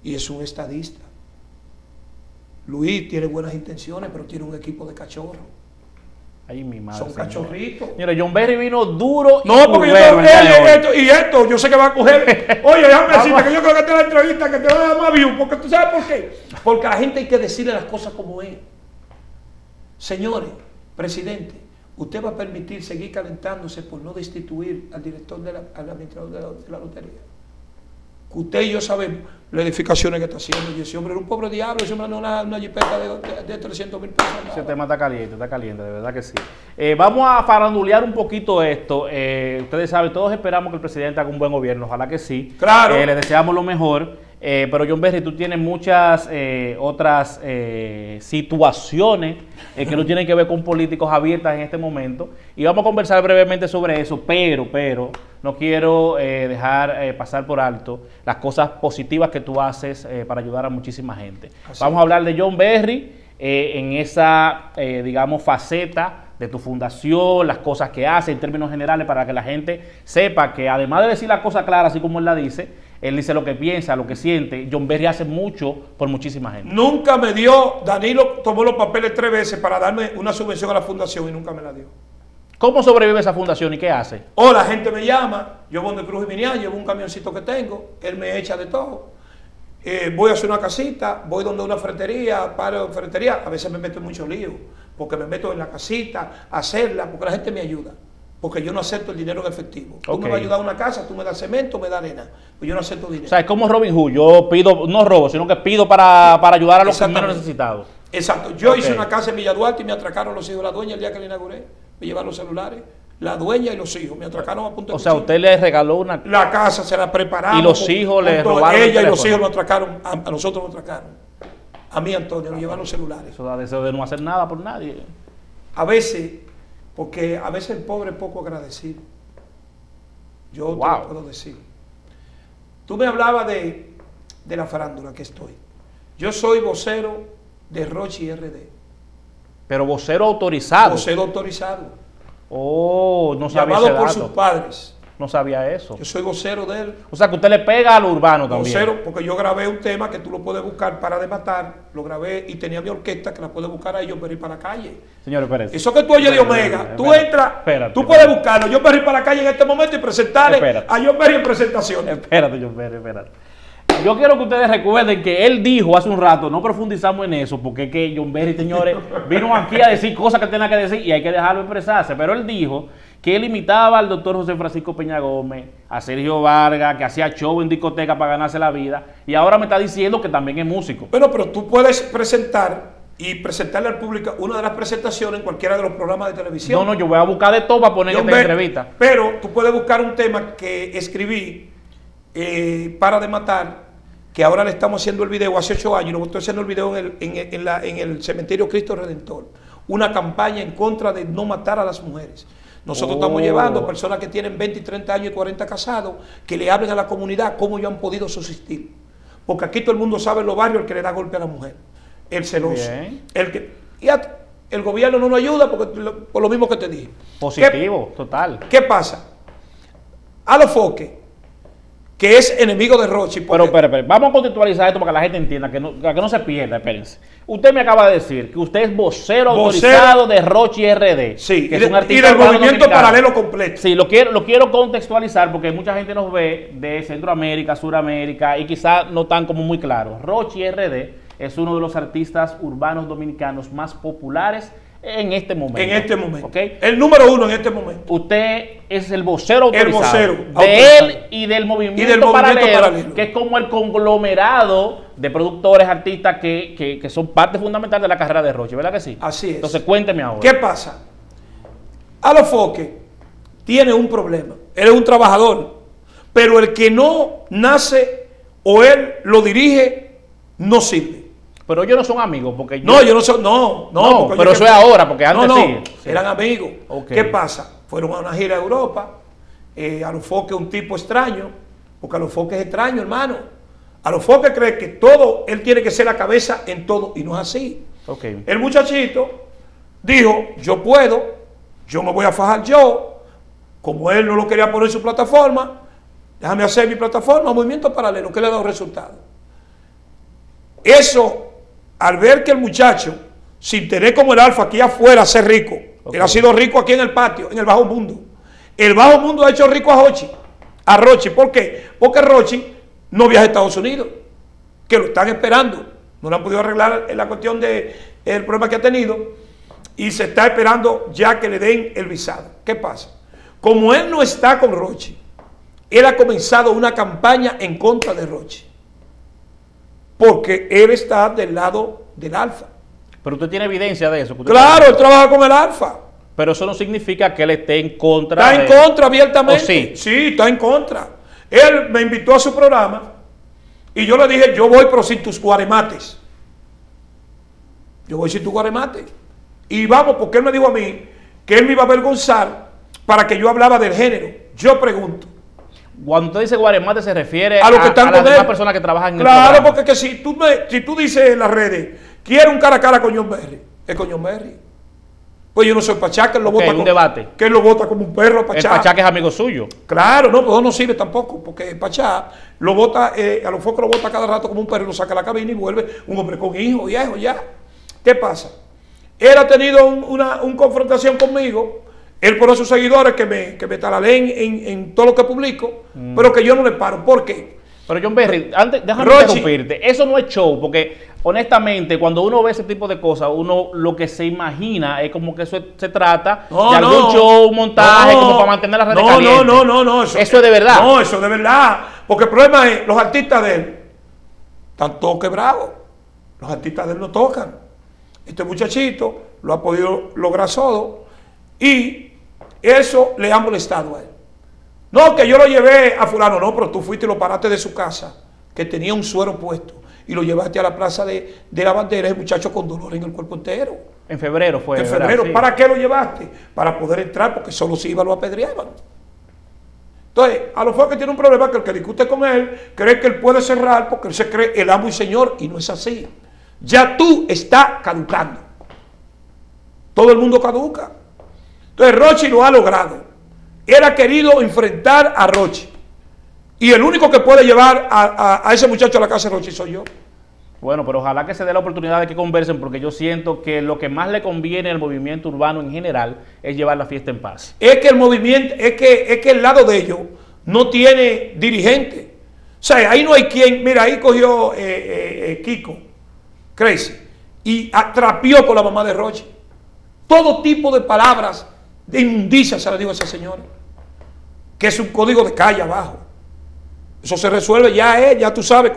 y es un estadista. Luis tiene buenas intenciones, pero tiene un equipo de cachorros. Ay, mi madre. Son cachorritos. Señores, John Berry vino duro y No, porque yo tengo esto, y esto, yo sé que va a coger. Oye, déjame decirte que yo creo que esta es la entrevista que te va a dar más view, porque tú sabes por qué. Porque a la gente hay que decirle las cosas como es. Señores, presidente, usted va a permitir seguir calentándose por no destituir al director de la, al administrador de la, de la lotería. Usted y yo sabemos las edificaciones que está haciendo. Y ese hombre era un pobre diablo, ese hombre no una, una jipeta de, de, de 300 mil pesos. Ese tema está caliente, está caliente, de verdad que sí. Eh, vamos a farandulear un poquito esto. Eh, ustedes saben, todos esperamos que el presidente haga un buen gobierno, ojalá que sí. Claro. Eh, le deseamos lo mejor. Eh, pero John Berry, tú tienes muchas eh, otras eh, situaciones que no tienen que ver con políticos abiertas en este momento. Y vamos a conversar brevemente sobre eso, pero, pero, no quiero eh, dejar eh, pasar por alto las cosas positivas que tú haces eh, para ayudar a muchísima gente. Así Vamos a hablar de John Berry eh, en esa, eh, digamos, faceta de tu fundación, las cosas que hace en términos generales para que la gente sepa que además de decir la cosa clara, así como él la dice, Él dice lo que piensa, lo que siente. John Berry hace mucho por muchísima gente. Nunca me dio, Danilo tomó los papeles tres veces para darme una subvención a la fundación y nunca me la dio. ¿Cómo sobrevive esa fundación y qué hace? O la gente me llama, yo voy de Cruz y Minial, llevo un camioncito que tengo, él me echa de todo. Eh, voy a hacer una casita, voy donde una ferretería, paro en ferretería, a veces me meto en mucho lío, porque me meto en la casita, a hacerla, porque la gente me ayuda. Porque yo no acepto el dinero en efectivo. Tú me vas a ayudar a una casa, tú me das cemento, me das arena. Pues yo no acepto dinero. O sea, es como Robin Hood. Yo pido, no robo, sino que pido para, para ayudar a los menos necesitados. Exacto. Yo hice una casa en Villa Duarte y me atracaron los hijos de la dueña el día que la inauguré. Me llevaron los celulares. La dueña y los hijos. Me atracaron a punto de O sea, usted le regaló una... La casa se la preparamos. Y los hijos le robaron el Ella y los hijos nos atracaron. A, a nosotros nos atracaron. A mí, Antonio, nos llevaron los celulares. Eso da deseo de no hacer nada por nadie. A veces, porque a veces el pobre es poco agradecido. Yo te lo puedo decir. Tú me hablabas de, de la farándula que estoy. Yo soy vocero de Rochi RD. Pero vocero autorizado. Vocero autorizado. Oh, no sabía llamado ese por dato. sus padres. No sabía eso. Yo soy vocero de él. O sea, que usted le pega al urbano también. Vocero, porque yo grabé un tema que tú lo puedes buscar para de matar. Lo grabé y tenía mi orquesta que la puedes buscar ahí, yo para ir para la calle. Señor Pérez. Eso que tú oyes de Omega, tú entras, Espérate, tú espérate. puedes buscarlo. Yo ir para la calle en este momento y presentarle Espérate. a John Berry en presentaciones. Espérate, yo, espérate, espérate. Yo quiero que ustedes recuerden que él dijo hace un rato, no profundizamos en eso, porque es que John Berry, señores, vino aquí a decir cosas que tenía que decir y hay que dejarlo expresarse. Pero él dijo que él imitaba al doctor José Francisco Peña Gómez, a Sergio Vargas, que hacía show en discoteca para ganarse la vida, y ahora me está diciendo que también es músico. Bueno, pero tú puedes presentar y presentarle al público una de las presentaciones en cualquiera de los programas de televisión. No, no, yo voy a buscar de todo para poner Berry, entrevista. Pero tú puedes buscar un tema que escribí eh, para de matar, que ahora le estamos haciendo el video hace ocho años, lo estoy haciendo el video en el, en en la- en el cementerio Cristo Redentor. Una campaña en contra de no matar a las mujeres. Nosotros Oh. estamos llevando a personas que tienen 20, 30 años y 40 casados, que le hablen a la comunidad cómo ellos han podido subsistir. Porque aquí todo el mundo sabe en los barrios el que le da golpe a la mujer, el celoso. Bien. El que, y a- el gobierno no nos ayuda porque, lo- por lo mismo que te dije. ¿Qué- Positivo, total. ¿Qué pasa? A los foques, que es enemigo de Rochi. Pero, espera, espera, vamos a contextualizar esto para que la gente entienda, que no, para que no se pierda, espérense. Usted me acaba de decir que usted es vocero, Vocero. autorizado de Rochi RD. sí, que es un de- y artista del movimiento paralelo completo. Sí, lo quiero, lo quiero contextualizar porque mucha gente nos ve de Centroamérica, Suramérica y quizás no tan como muy claro. Rochi RD es uno de los artistas urbanos dominicanos más populares en este momento. en este momento. El número uno en este momento. Usted es el vocero El autorizado vocero de él y del movimiento, Y del movimiento paralelo, paralelo. que es como el conglomerado de productores, artistas que, que- que son parte fundamental de la carrera de Roche, ¿verdad que sí? Así es. Entonces cuénteme ahora. ¿Qué pasa? A los foques tiene un problema. Él es un trabajador. Pero el que no nace o él lo dirige, no sirve. Pero ellos no son amigos porque yo- No, yo no soy, no, no. No, pero eso ¿qué es ahora, porque antes no, no, sí. Sí. eran amigos. ¿Qué pasa? Fueron a una gira a Europa, eh, a los foques un tipo extraño, porque a los foques es extraño, hermano. A los foques cree que todo, él tiene que ser la cabeza en todo, y no es así. El muchachito dijo, yo puedo, yo me voy a fajar yo, como él no lo quería poner en su plataforma, déjame hacer mi plataforma, movimiento paralelo, que le ha dado resultado. Eso, al ver que el muchacho, sin tener como el alfa aquí afuera ser rico, Ok. él ha sido rico aquí en el patio, en el bajo mundo. El bajo mundo ha hecho rico a Rochi, a Rochi. ¿Por qué? Porque Rochi no viaja a Estados Unidos, que lo están esperando. No le han podido arreglar la cuestión del problema que ha tenido y se está esperando ya que le den el visado. ¿Qué pasa? Como él no está con Rochi, él ha comenzado una campaña en contra de Rochi. Porque él está del lado del alfa. Pero usted tiene evidencia de eso. Claro, él trabaja con el alfa. Pero eso no significa que él esté en contra. Está en contra abiertamente. ¿O sí? Sí, está en contra. Él me invitó a su programa y yo le dije, yo voy pero sin tus guaremates. Yo voy sin tus guaremates. Y vamos, porque él me dijo a mí que él me iba a avergonzar para que yo hablaba del género. Yo pregunto. Cuando usted dice guaremate se refiere A los que están a con las demás personas que trabajan en el Claro, porque que si tú, me- si tú dices en las redes, quiero un cara a cara con John Berry, es con John Berry. Pues yo no soy Pachá, que él lo Ok, vota un como- debate. Que él lo vota como un perro a El Pachá. Pachá que es amigo suyo. Claro, no, pues no sirve tampoco, porque Pachá lo vota, eh, a los focos lo vota cada rato como un perro, lo saca a la cabina y vuelve un hombre con hijo, viejo, ya. ¿Qué pasa? Él ha tenido un- una un confrontación conmigo, él por sus seguidores que me, que me talaleen en, en todo lo que publico, Mm. pero que yo no le paro. ¿Por qué? Pero John Berry, antes, déjame Rochi. interrumpirte. Eso no es show, porque honestamente, cuando uno ve ese tipo de cosas, uno lo que se imagina es como que eso es- se trata de algún show, un montaje, No, como para mantener las redes no, calientes. No, no, no, no. Eso, es de verdad. No, eso es de verdad. Porque el problema es, los artistas de él están todos quebrados. Los artistas de él no tocan. Este muchachito lo ha podido lograr solo y eso le ha molestado a él. No, que yo lo llevé a fulano, no, pero tú fuiste y lo paraste de su casa, que tenía un suero puesto, y lo llevaste a la plaza de, de la bandera, el muchacho con dolor en el cuerpo entero. En febrero fue. en febrero. Sí. ¿Para qué lo llevaste? Para poder entrar, porque solo si iba lo apedreaban. Entonces, a lo mejor que tiene un problema que el que discute con él cree que él puede cerrar porque él se cree el amo y señor y no es así. Ya tú estás caducando. Todo el mundo caduca. Entonces, Rochi lo ha logrado. Él ha querido enfrentar a Rochi. Y el único que puede llevar a, a- a ese muchacho a la casa de Rochi soy yo. Bueno, pero ojalá que se dé la oportunidad de que conversen, porque yo siento que lo que más le conviene al movimiento urbano en general es llevar la fiesta en paz. es que el movimiento, es que, es que el lado de ellos no tiene dirigente. O sea, ahí no hay quien, mira, ahí cogió eh, eh, eh, Kiko, Crazy, y atrapió con la mamá de Roche. Todo tipo de palabras de inmundicia se la digo a esa señora. Que es un código de calle abajo. Eso se resuelve ya, eh, ya tú sabes.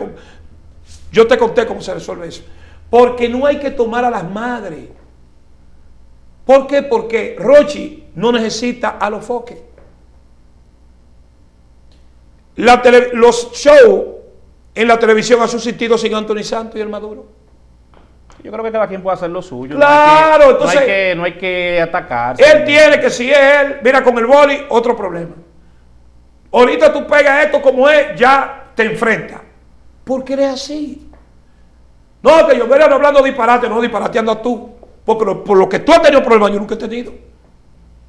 yo te conté cómo se resuelve eso. Porque no hay que tomar a las madres. ¿Por qué? Porque Rochi no necesita a los foques. Los shows en la televisión han subsistido sin Anthony Santos y el Maduro. Yo creo que cada quien puede hacer lo suyo. Claro, no hay que, entonces- No hay que, no hay que atacar. Él tiene que si es él, mira con el boli, otro problema. Ahorita tú pegas esto como es, ya te enfrenta. Porque eres así. No, que yo me hablando disparate, no disparate andas tú. Porque lo- por lo que tú has tenido problemas, yo nunca he tenido.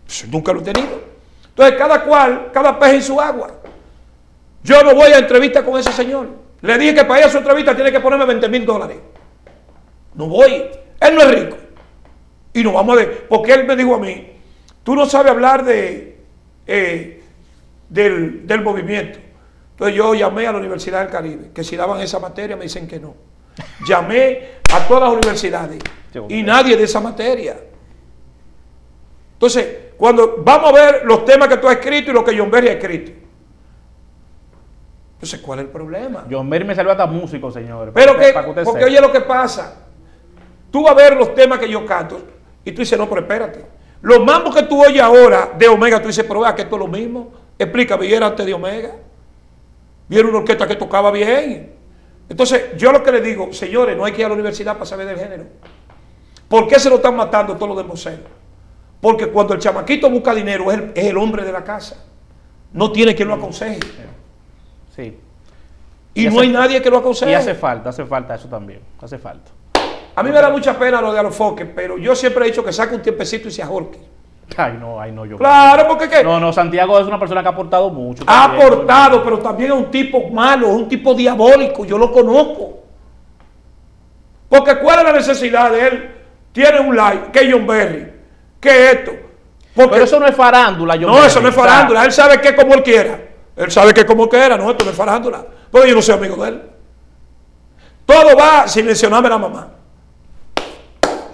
Pues, nunca lo he tenido. Entonces, cada cual, cada pez en su agua. Yo no voy a entrevista con ese señor. Le dije que para ir a su entrevista tiene que ponerme 20 mil dólares. No voy. Él no es rico. Y nos vamos a ver. Porque él me dijo a mí, tú no sabes hablar de, eh, del, del movimiento. Entonces yo llamé a la Universidad del Caribe, que si daban esa materia me dicen que no. Llamé a todas las universidades y nadie de esa materia. Entonces, cuando vamos a ver los temas que tú has escrito y lo que John Berry ha escrito. Entonces, ¿cuál es el problema? John Berry me salió hasta músico, señores. Pero para que, para usted porque oye lo que pasa. Tú vas a ver los temas que yo canto y tú dices, no, pero espérate. Los mambos que tú oyes ahora de Omega, tú dices, pero vea que esto es lo mismo. Explícame, ¿y era antes de Omega? Vieron una orquesta que tocaba bien. Entonces, yo lo que le digo, señores, no hay que ir a la universidad para saber del género. ¿Por qué se lo están matando todos los demboceros? Porque cuando el chamaquito busca dinero, es el, es el hombre de la casa. No tiene quien lo aconseje. Sí. Y, Y no hay nadie que lo aconseje. Y hace falta, hace falta eso también. Hace falta. A mí me da mucha pena lo de Alofoque, pero yo siempre he dicho que saque un tiempecito y se ahorque. Ay, no, ay, no, yo. Claro, porque ¿qué? No, no, Santiago es una persona que ha aportado mucho. ha aportado, pero también es un tipo malo, es un tipo diabólico, yo lo conozco. Porque ¿cuál es la necesidad de él? Tiene un like, que John Berry, que esto. Porque, Pero eso no es farándula, John no, Berry, eso no es farándula, él sabe que como él quiera. Él sabe que como quiera, no, esto no es farándula. Pero yo no soy amigo de él. Todo va sin mencionarme a la mamá.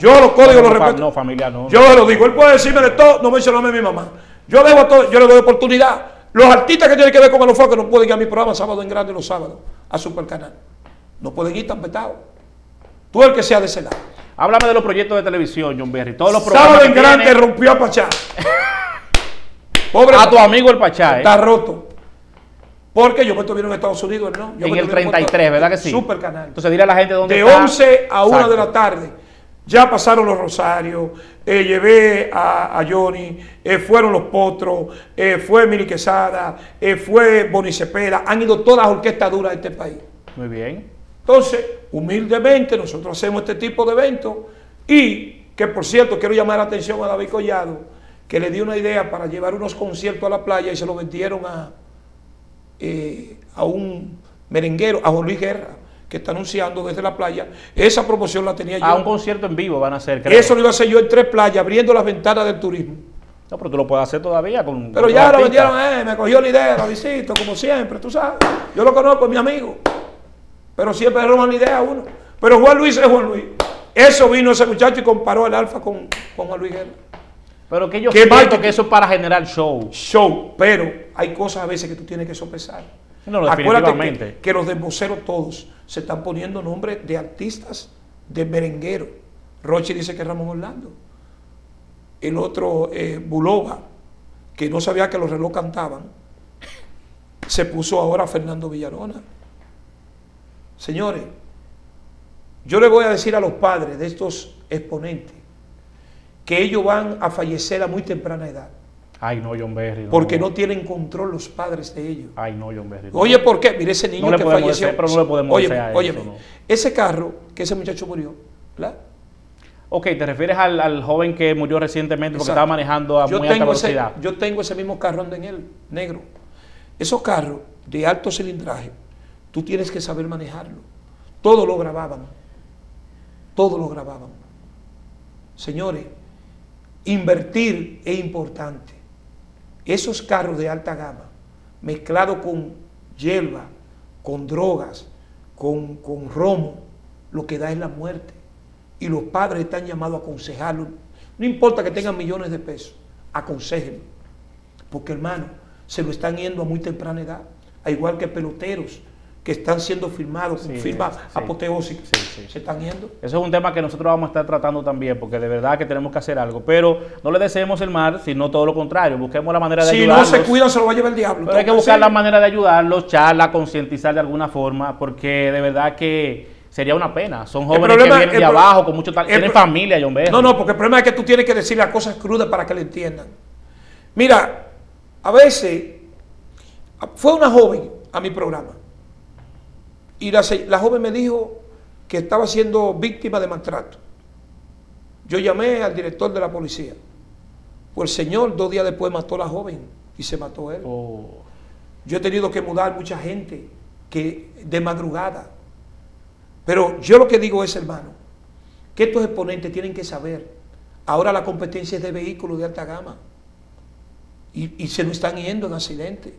Yo los códigos no, los respeto. No, familia, no. Yo lo digo, él puede decirme de todo, no mencionarme a mi mamá. Yo todo, yo le doy oportunidad. Los artistas que tienen que ver con el foco no pueden ir a mi programa sábado en grande los sábados, a Supercanal. No pueden ir tan petados. Tú el que sea de ese lado. Háblame de los proyectos de televisión, John Berry. Todos los programas. Sábado en grande tiene- rompió a Pachá. Pobre A tu amigo el Pachá, ¿eh? está roto. Porque yo me estuvieron en Estados Unidos, ¿no? Yo En me el estuve 33, ¿verdad que sí? Supercanal. Entonces dile a la gente dónde de está. 11 a 1 de la tarde. Ya pasaron los rosarios, eh, llevé a, a Johnny, eh, fueron los potros, eh, fue Mili Quesada, fue Boni Cepeda, han ido todas las orquestas duras de este país. Muy bien. Entonces, humildemente, nosotros hacemos este tipo de eventos y Que por cierto, quiero llamar la atención a David Collado, que le dio una idea para llevar unos conciertos a la playa y se lo vendieron a, a un merenguero, a Juan Luis Guerra, que está anunciando desde la playa. Esa promoción la tenía yo. A un concierto en vivo van a hacer, creo. Eso lo iba a hacer yo en tres playas, abriendo las ventanas del turismo. No, pero tú lo puedes hacer todavía con. Pero con ya la lo vendieron, eh, me cogió la idea, lo visito, como siempre, tú sabes. Yo lo conozco, es mi amigo. Pero siempre roban la idea a uno. Pero Juan Luis es Juan Luis. Eso vino ese muchacho y comparó el alfa con, con Juan Luis Guerra. Pero que yo ¿Qué siento que eso es para generar show. Show, pero hay cosas a veces que tú tienes que sopesar. No, Acuérdate que, que los desboceros todos se están poniendo nombres de artistas, de merengueros. Rochi dice que es Ramón Orlando. El otro, eh, Bulova, que no sabía que los reloj cantaban, se puso ahora Fernando Villarona. Señores, yo le voy a decir a los padres de estos exponentes que ellos van a fallecer a muy temprana edad, Ay, no, John Berry. porque no tienen control los padres de ellos. Ay, no, John Berry. no. Oye, ¿por qué? Mire ese niño No que falleció. decir, pero no le podemos decir a eso, no. ese carro que ese muchacho murió, ¿verdad? Ok, te refieres al, al joven que murió recientemente porque Exacto. estaba manejando a yo muy alta ese, velocidad. yo tengo ese mismo carro anda en él, negro. Esos carros de alto cilindraje, tú tienes que saber manejarlo. Todo lo grababan. Todo lo grababan. Señores, invertir es importante. Esos carros de alta gama, mezclados con hierba, con drogas, con, con romo, lo que da es la muerte. Y los padres están llamados a aconsejarlo. No importa que tengan millones de pesos, aconsejenlo. Porque hermano, se lo están yendo a muy temprana edad. A igual que peloteros que están siendo firmados con Sí, firmas sí. apoteósicas. Sí, sí. Se están yendo. Eso es un tema que nosotros vamos a estar tratando también, porque de verdad que tenemos que hacer algo. Pero no le deseemos el mal, sino todo lo contrario. Busquemos la manera de Si no ayudarlos. se cuidan, se lo va a llevar el diablo. Pero hay que buscar la manera de ayudarlos, charla, concientizar de alguna forma, porque de verdad que sería una pena. Son jóvenes problema- que vienen de abajo, con mucho talento. Tienen familia, John Berry. No, no, porque el problema es que tú tienes que decir las cosas crudas para que le entiendan. Mira, a veces fue una joven a mi programa y la, la joven me dijo que estaba siendo víctima de maltrato. Yo llamé al director de la policía. Pues el señor dos días después mató a la joven y se mató él. Oh, Yo he tenido que mudar mucha gente que de madrugada. Pero yo lo que digo es, hermano, que estos exponentes tienen que saber. Ahora la competencia es de vehículos de alta gama. Y, y se lo están yendo en accidentes.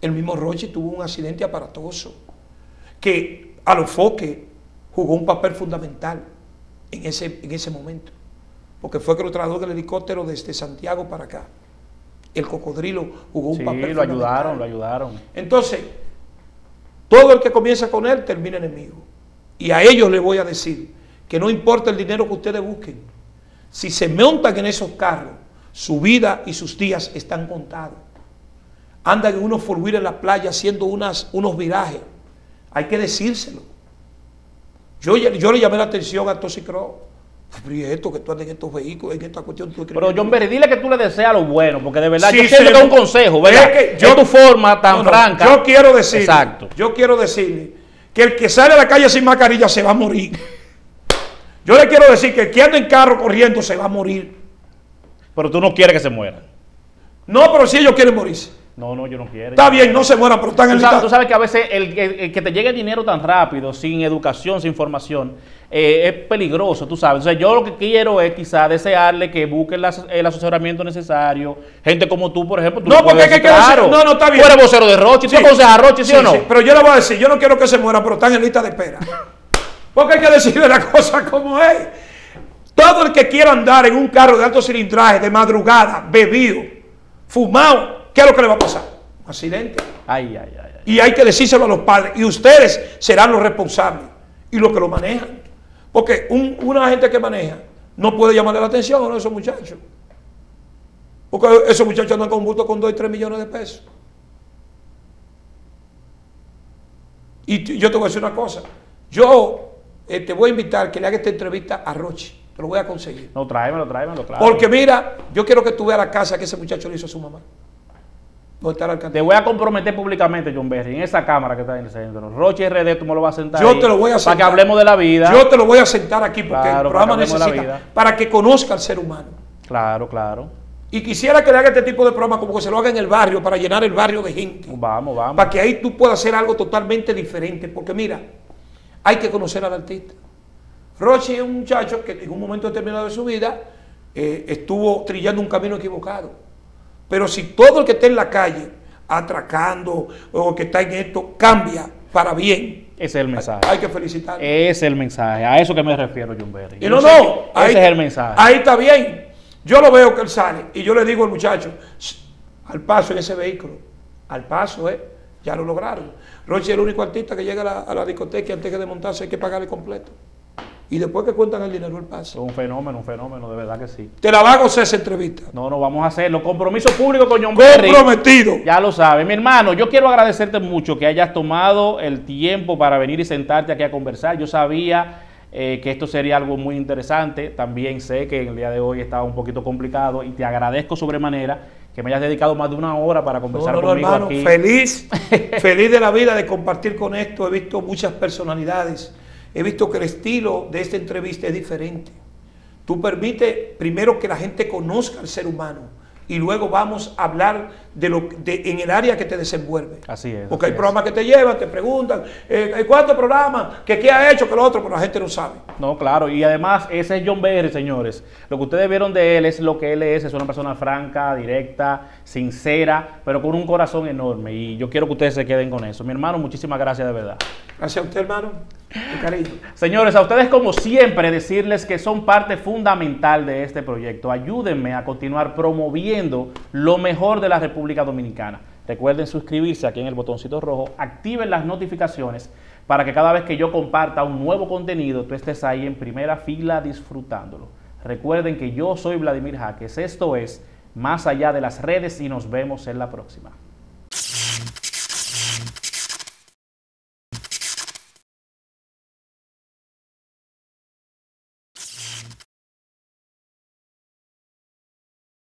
El mismo Roche tuvo un accidente aparatoso. Que a los foques jugó un papel fundamental en ese, en ese momento. Porque fue que lo trasladó del helicóptero desde Santiago para acá. El cocodrilo jugó un sí, papel lo ayudaron, lo ayudaron. Entonces, todo el que comienza con él termina enemigo. Y a ellos les voy a decir que no importa el dinero que ustedes busquen, si se montan en esos carros, su vida y sus días están contados. Andan en unos four wheelers en la playa haciendo unas, unos virajes. Hay que decírselo. Yo, yo le llamé la atención a Toxicro. Pero ¿y esto que tú andas en estos vehículos, en esta cuestión? tú Pero John Berry, dile que tú le deseas lo bueno, porque de verdad Sí, yo siento que es un consejo, ¿verdad? Es que yo, tu forma tan No, no, franca. Yo quiero decirle, Exacto. yo quiero decirle que el que sale a la calle sin mascarilla se va a morir. Yo le quiero decir que el que anda en carro corriendo se va a morir. Pero tú no quieres que se muera. No, pero si ellos quieren morirse. No, no, yo no quiero. Está bien, no se mueran, pero están en el sabes, tú sabes que a veces el, el- el que te llegue dinero tan rápido, sin educación, sin formación, eh, es peligroso, tú sabes. O sea, yo lo que quiero es quizá desearle que busquen las- el asesoramiento necesario. Gente como tú, por ejemplo. Tú No, porque hay que decir- no, no, está bien. Tú eres vocero de Rochi, Sí. tú aconsejas a Rochi, ¿sí, Sí, o no? sí, pero yo le voy a decir, yo no quiero que se mueran, pero están en lista de espera. Porque hay que decirle la cosa como es. Todo el que quiera andar en un carro de alto cilindraje, de madrugada, bebido, fumado, ¿qué es lo que le va a pasar? Un accidente. Ay, ay, ay. ay. Y hay que decírselo a los padres. Y ustedes serán los responsables y los que lo manejan. Porque un- una gente que maneja no puede llamarle la atención a esos muchachos. Porque esos muchachos andan con bulto con 2 y 3 millones de pesos. Y yo te voy a decir una cosa. Yo eh, te voy a invitar que le haga esta entrevista a Rochi. Te lo voy a conseguir. No, tráemelo, tráemelo, claro. Porque mira, yo quiero que tú veas la casa que ese muchacho le hizo a su mamá. ¿Dónde está el Te voy a comprometer públicamente, John Berry, en esa cámara que está en el centro. Roche RD, tú me lo vas a sentar Yo ahí te lo voy a Para sentar. que hablemos de la vida. Yo te lo voy a sentar aquí porque Claro, el para programa de la necesita, vida. para que conozca al ser humano. Claro, claro. Y quisiera que le haga este tipo de programa como que se lo haga en el barrio, para llenar el barrio de gente. Vamos, vamos. Para que ahí tú puedas hacer algo totalmente diferente. Porque mira, hay que conocer al artista. Rochi es un muchacho que en un momento determinado de su vida eh, estuvo trillando un camino equivocado. Pero si todo el que esté en la calle, atracando o que está en esto, cambia para bien, Ese es el mensaje. hay que felicitarlo. Ese es el mensaje. A eso que me refiero, John Berry. Y no, no, que ahí, Ese es el mensaje. Ahí está bien. Yo lo veo que él sale y yo le digo al muchacho, "Shh, al paso en ese vehículo, al paso, ¿eh? Ya lo lograron. Rochi es el único artista que llega a la, a la discoteca y antes de montarse hay que pagarle completo. Y después que cuentan el dinero, el Es paso. un fenómeno, un fenómeno, de verdad que sí. Te la va a gozar esa entrevista. No, no, vamos a hacerlo. Compromiso público con John Berry. Comprometido. Ya lo sabes. Mi hermano, yo quiero agradecerte mucho que hayas tomado el tiempo para venir y sentarte aquí a conversar. Yo sabía eh, que esto sería algo muy interesante. También sé que el día de hoy estaba un poquito complicado y te agradezco sobremanera que me hayas dedicado más de una hora para conversar no, no, conmigo hermano, aquí. feliz, feliz de la vida de compartir con esto. He visto muchas personalidades. He visto que el estilo de esta entrevista es diferente. Tú permites primero que la gente conozca al ser humano y luego vamos a hablar de lo de, en el área que te desenvuelve. Así es, Porque así hay es. programas que te llevan, te preguntan, eh, ¿cuántos programas? ¿Qué, ¿Qué ha hecho? Que lo otro, pero la gente no sabe. No, claro, y además ese es John Berry, señores. Lo que ustedes vieron de él es lo que él es, es una persona franca, directa, sincera, pero con un corazón enorme. Y yo quiero que ustedes se queden con eso. Mi hermano, muchísimas gracias de verdad. Gracias a usted, hermano. Cariño. Señores, a ustedes como siempre decirles que son parte fundamental de este proyecto. Ayúdenme a continuar promoviendo lo mejor de la Dominicana. Recuerden suscribirse aquí en el botoncito rojo, activen las notificaciones para que cada vez que yo comparta un nuevo contenido, tú estés ahí en primera fila disfrutándolo. Recuerden que yo soy Vladimir Jaques, esto es Más allá de las redes y nos vemos en la próxima.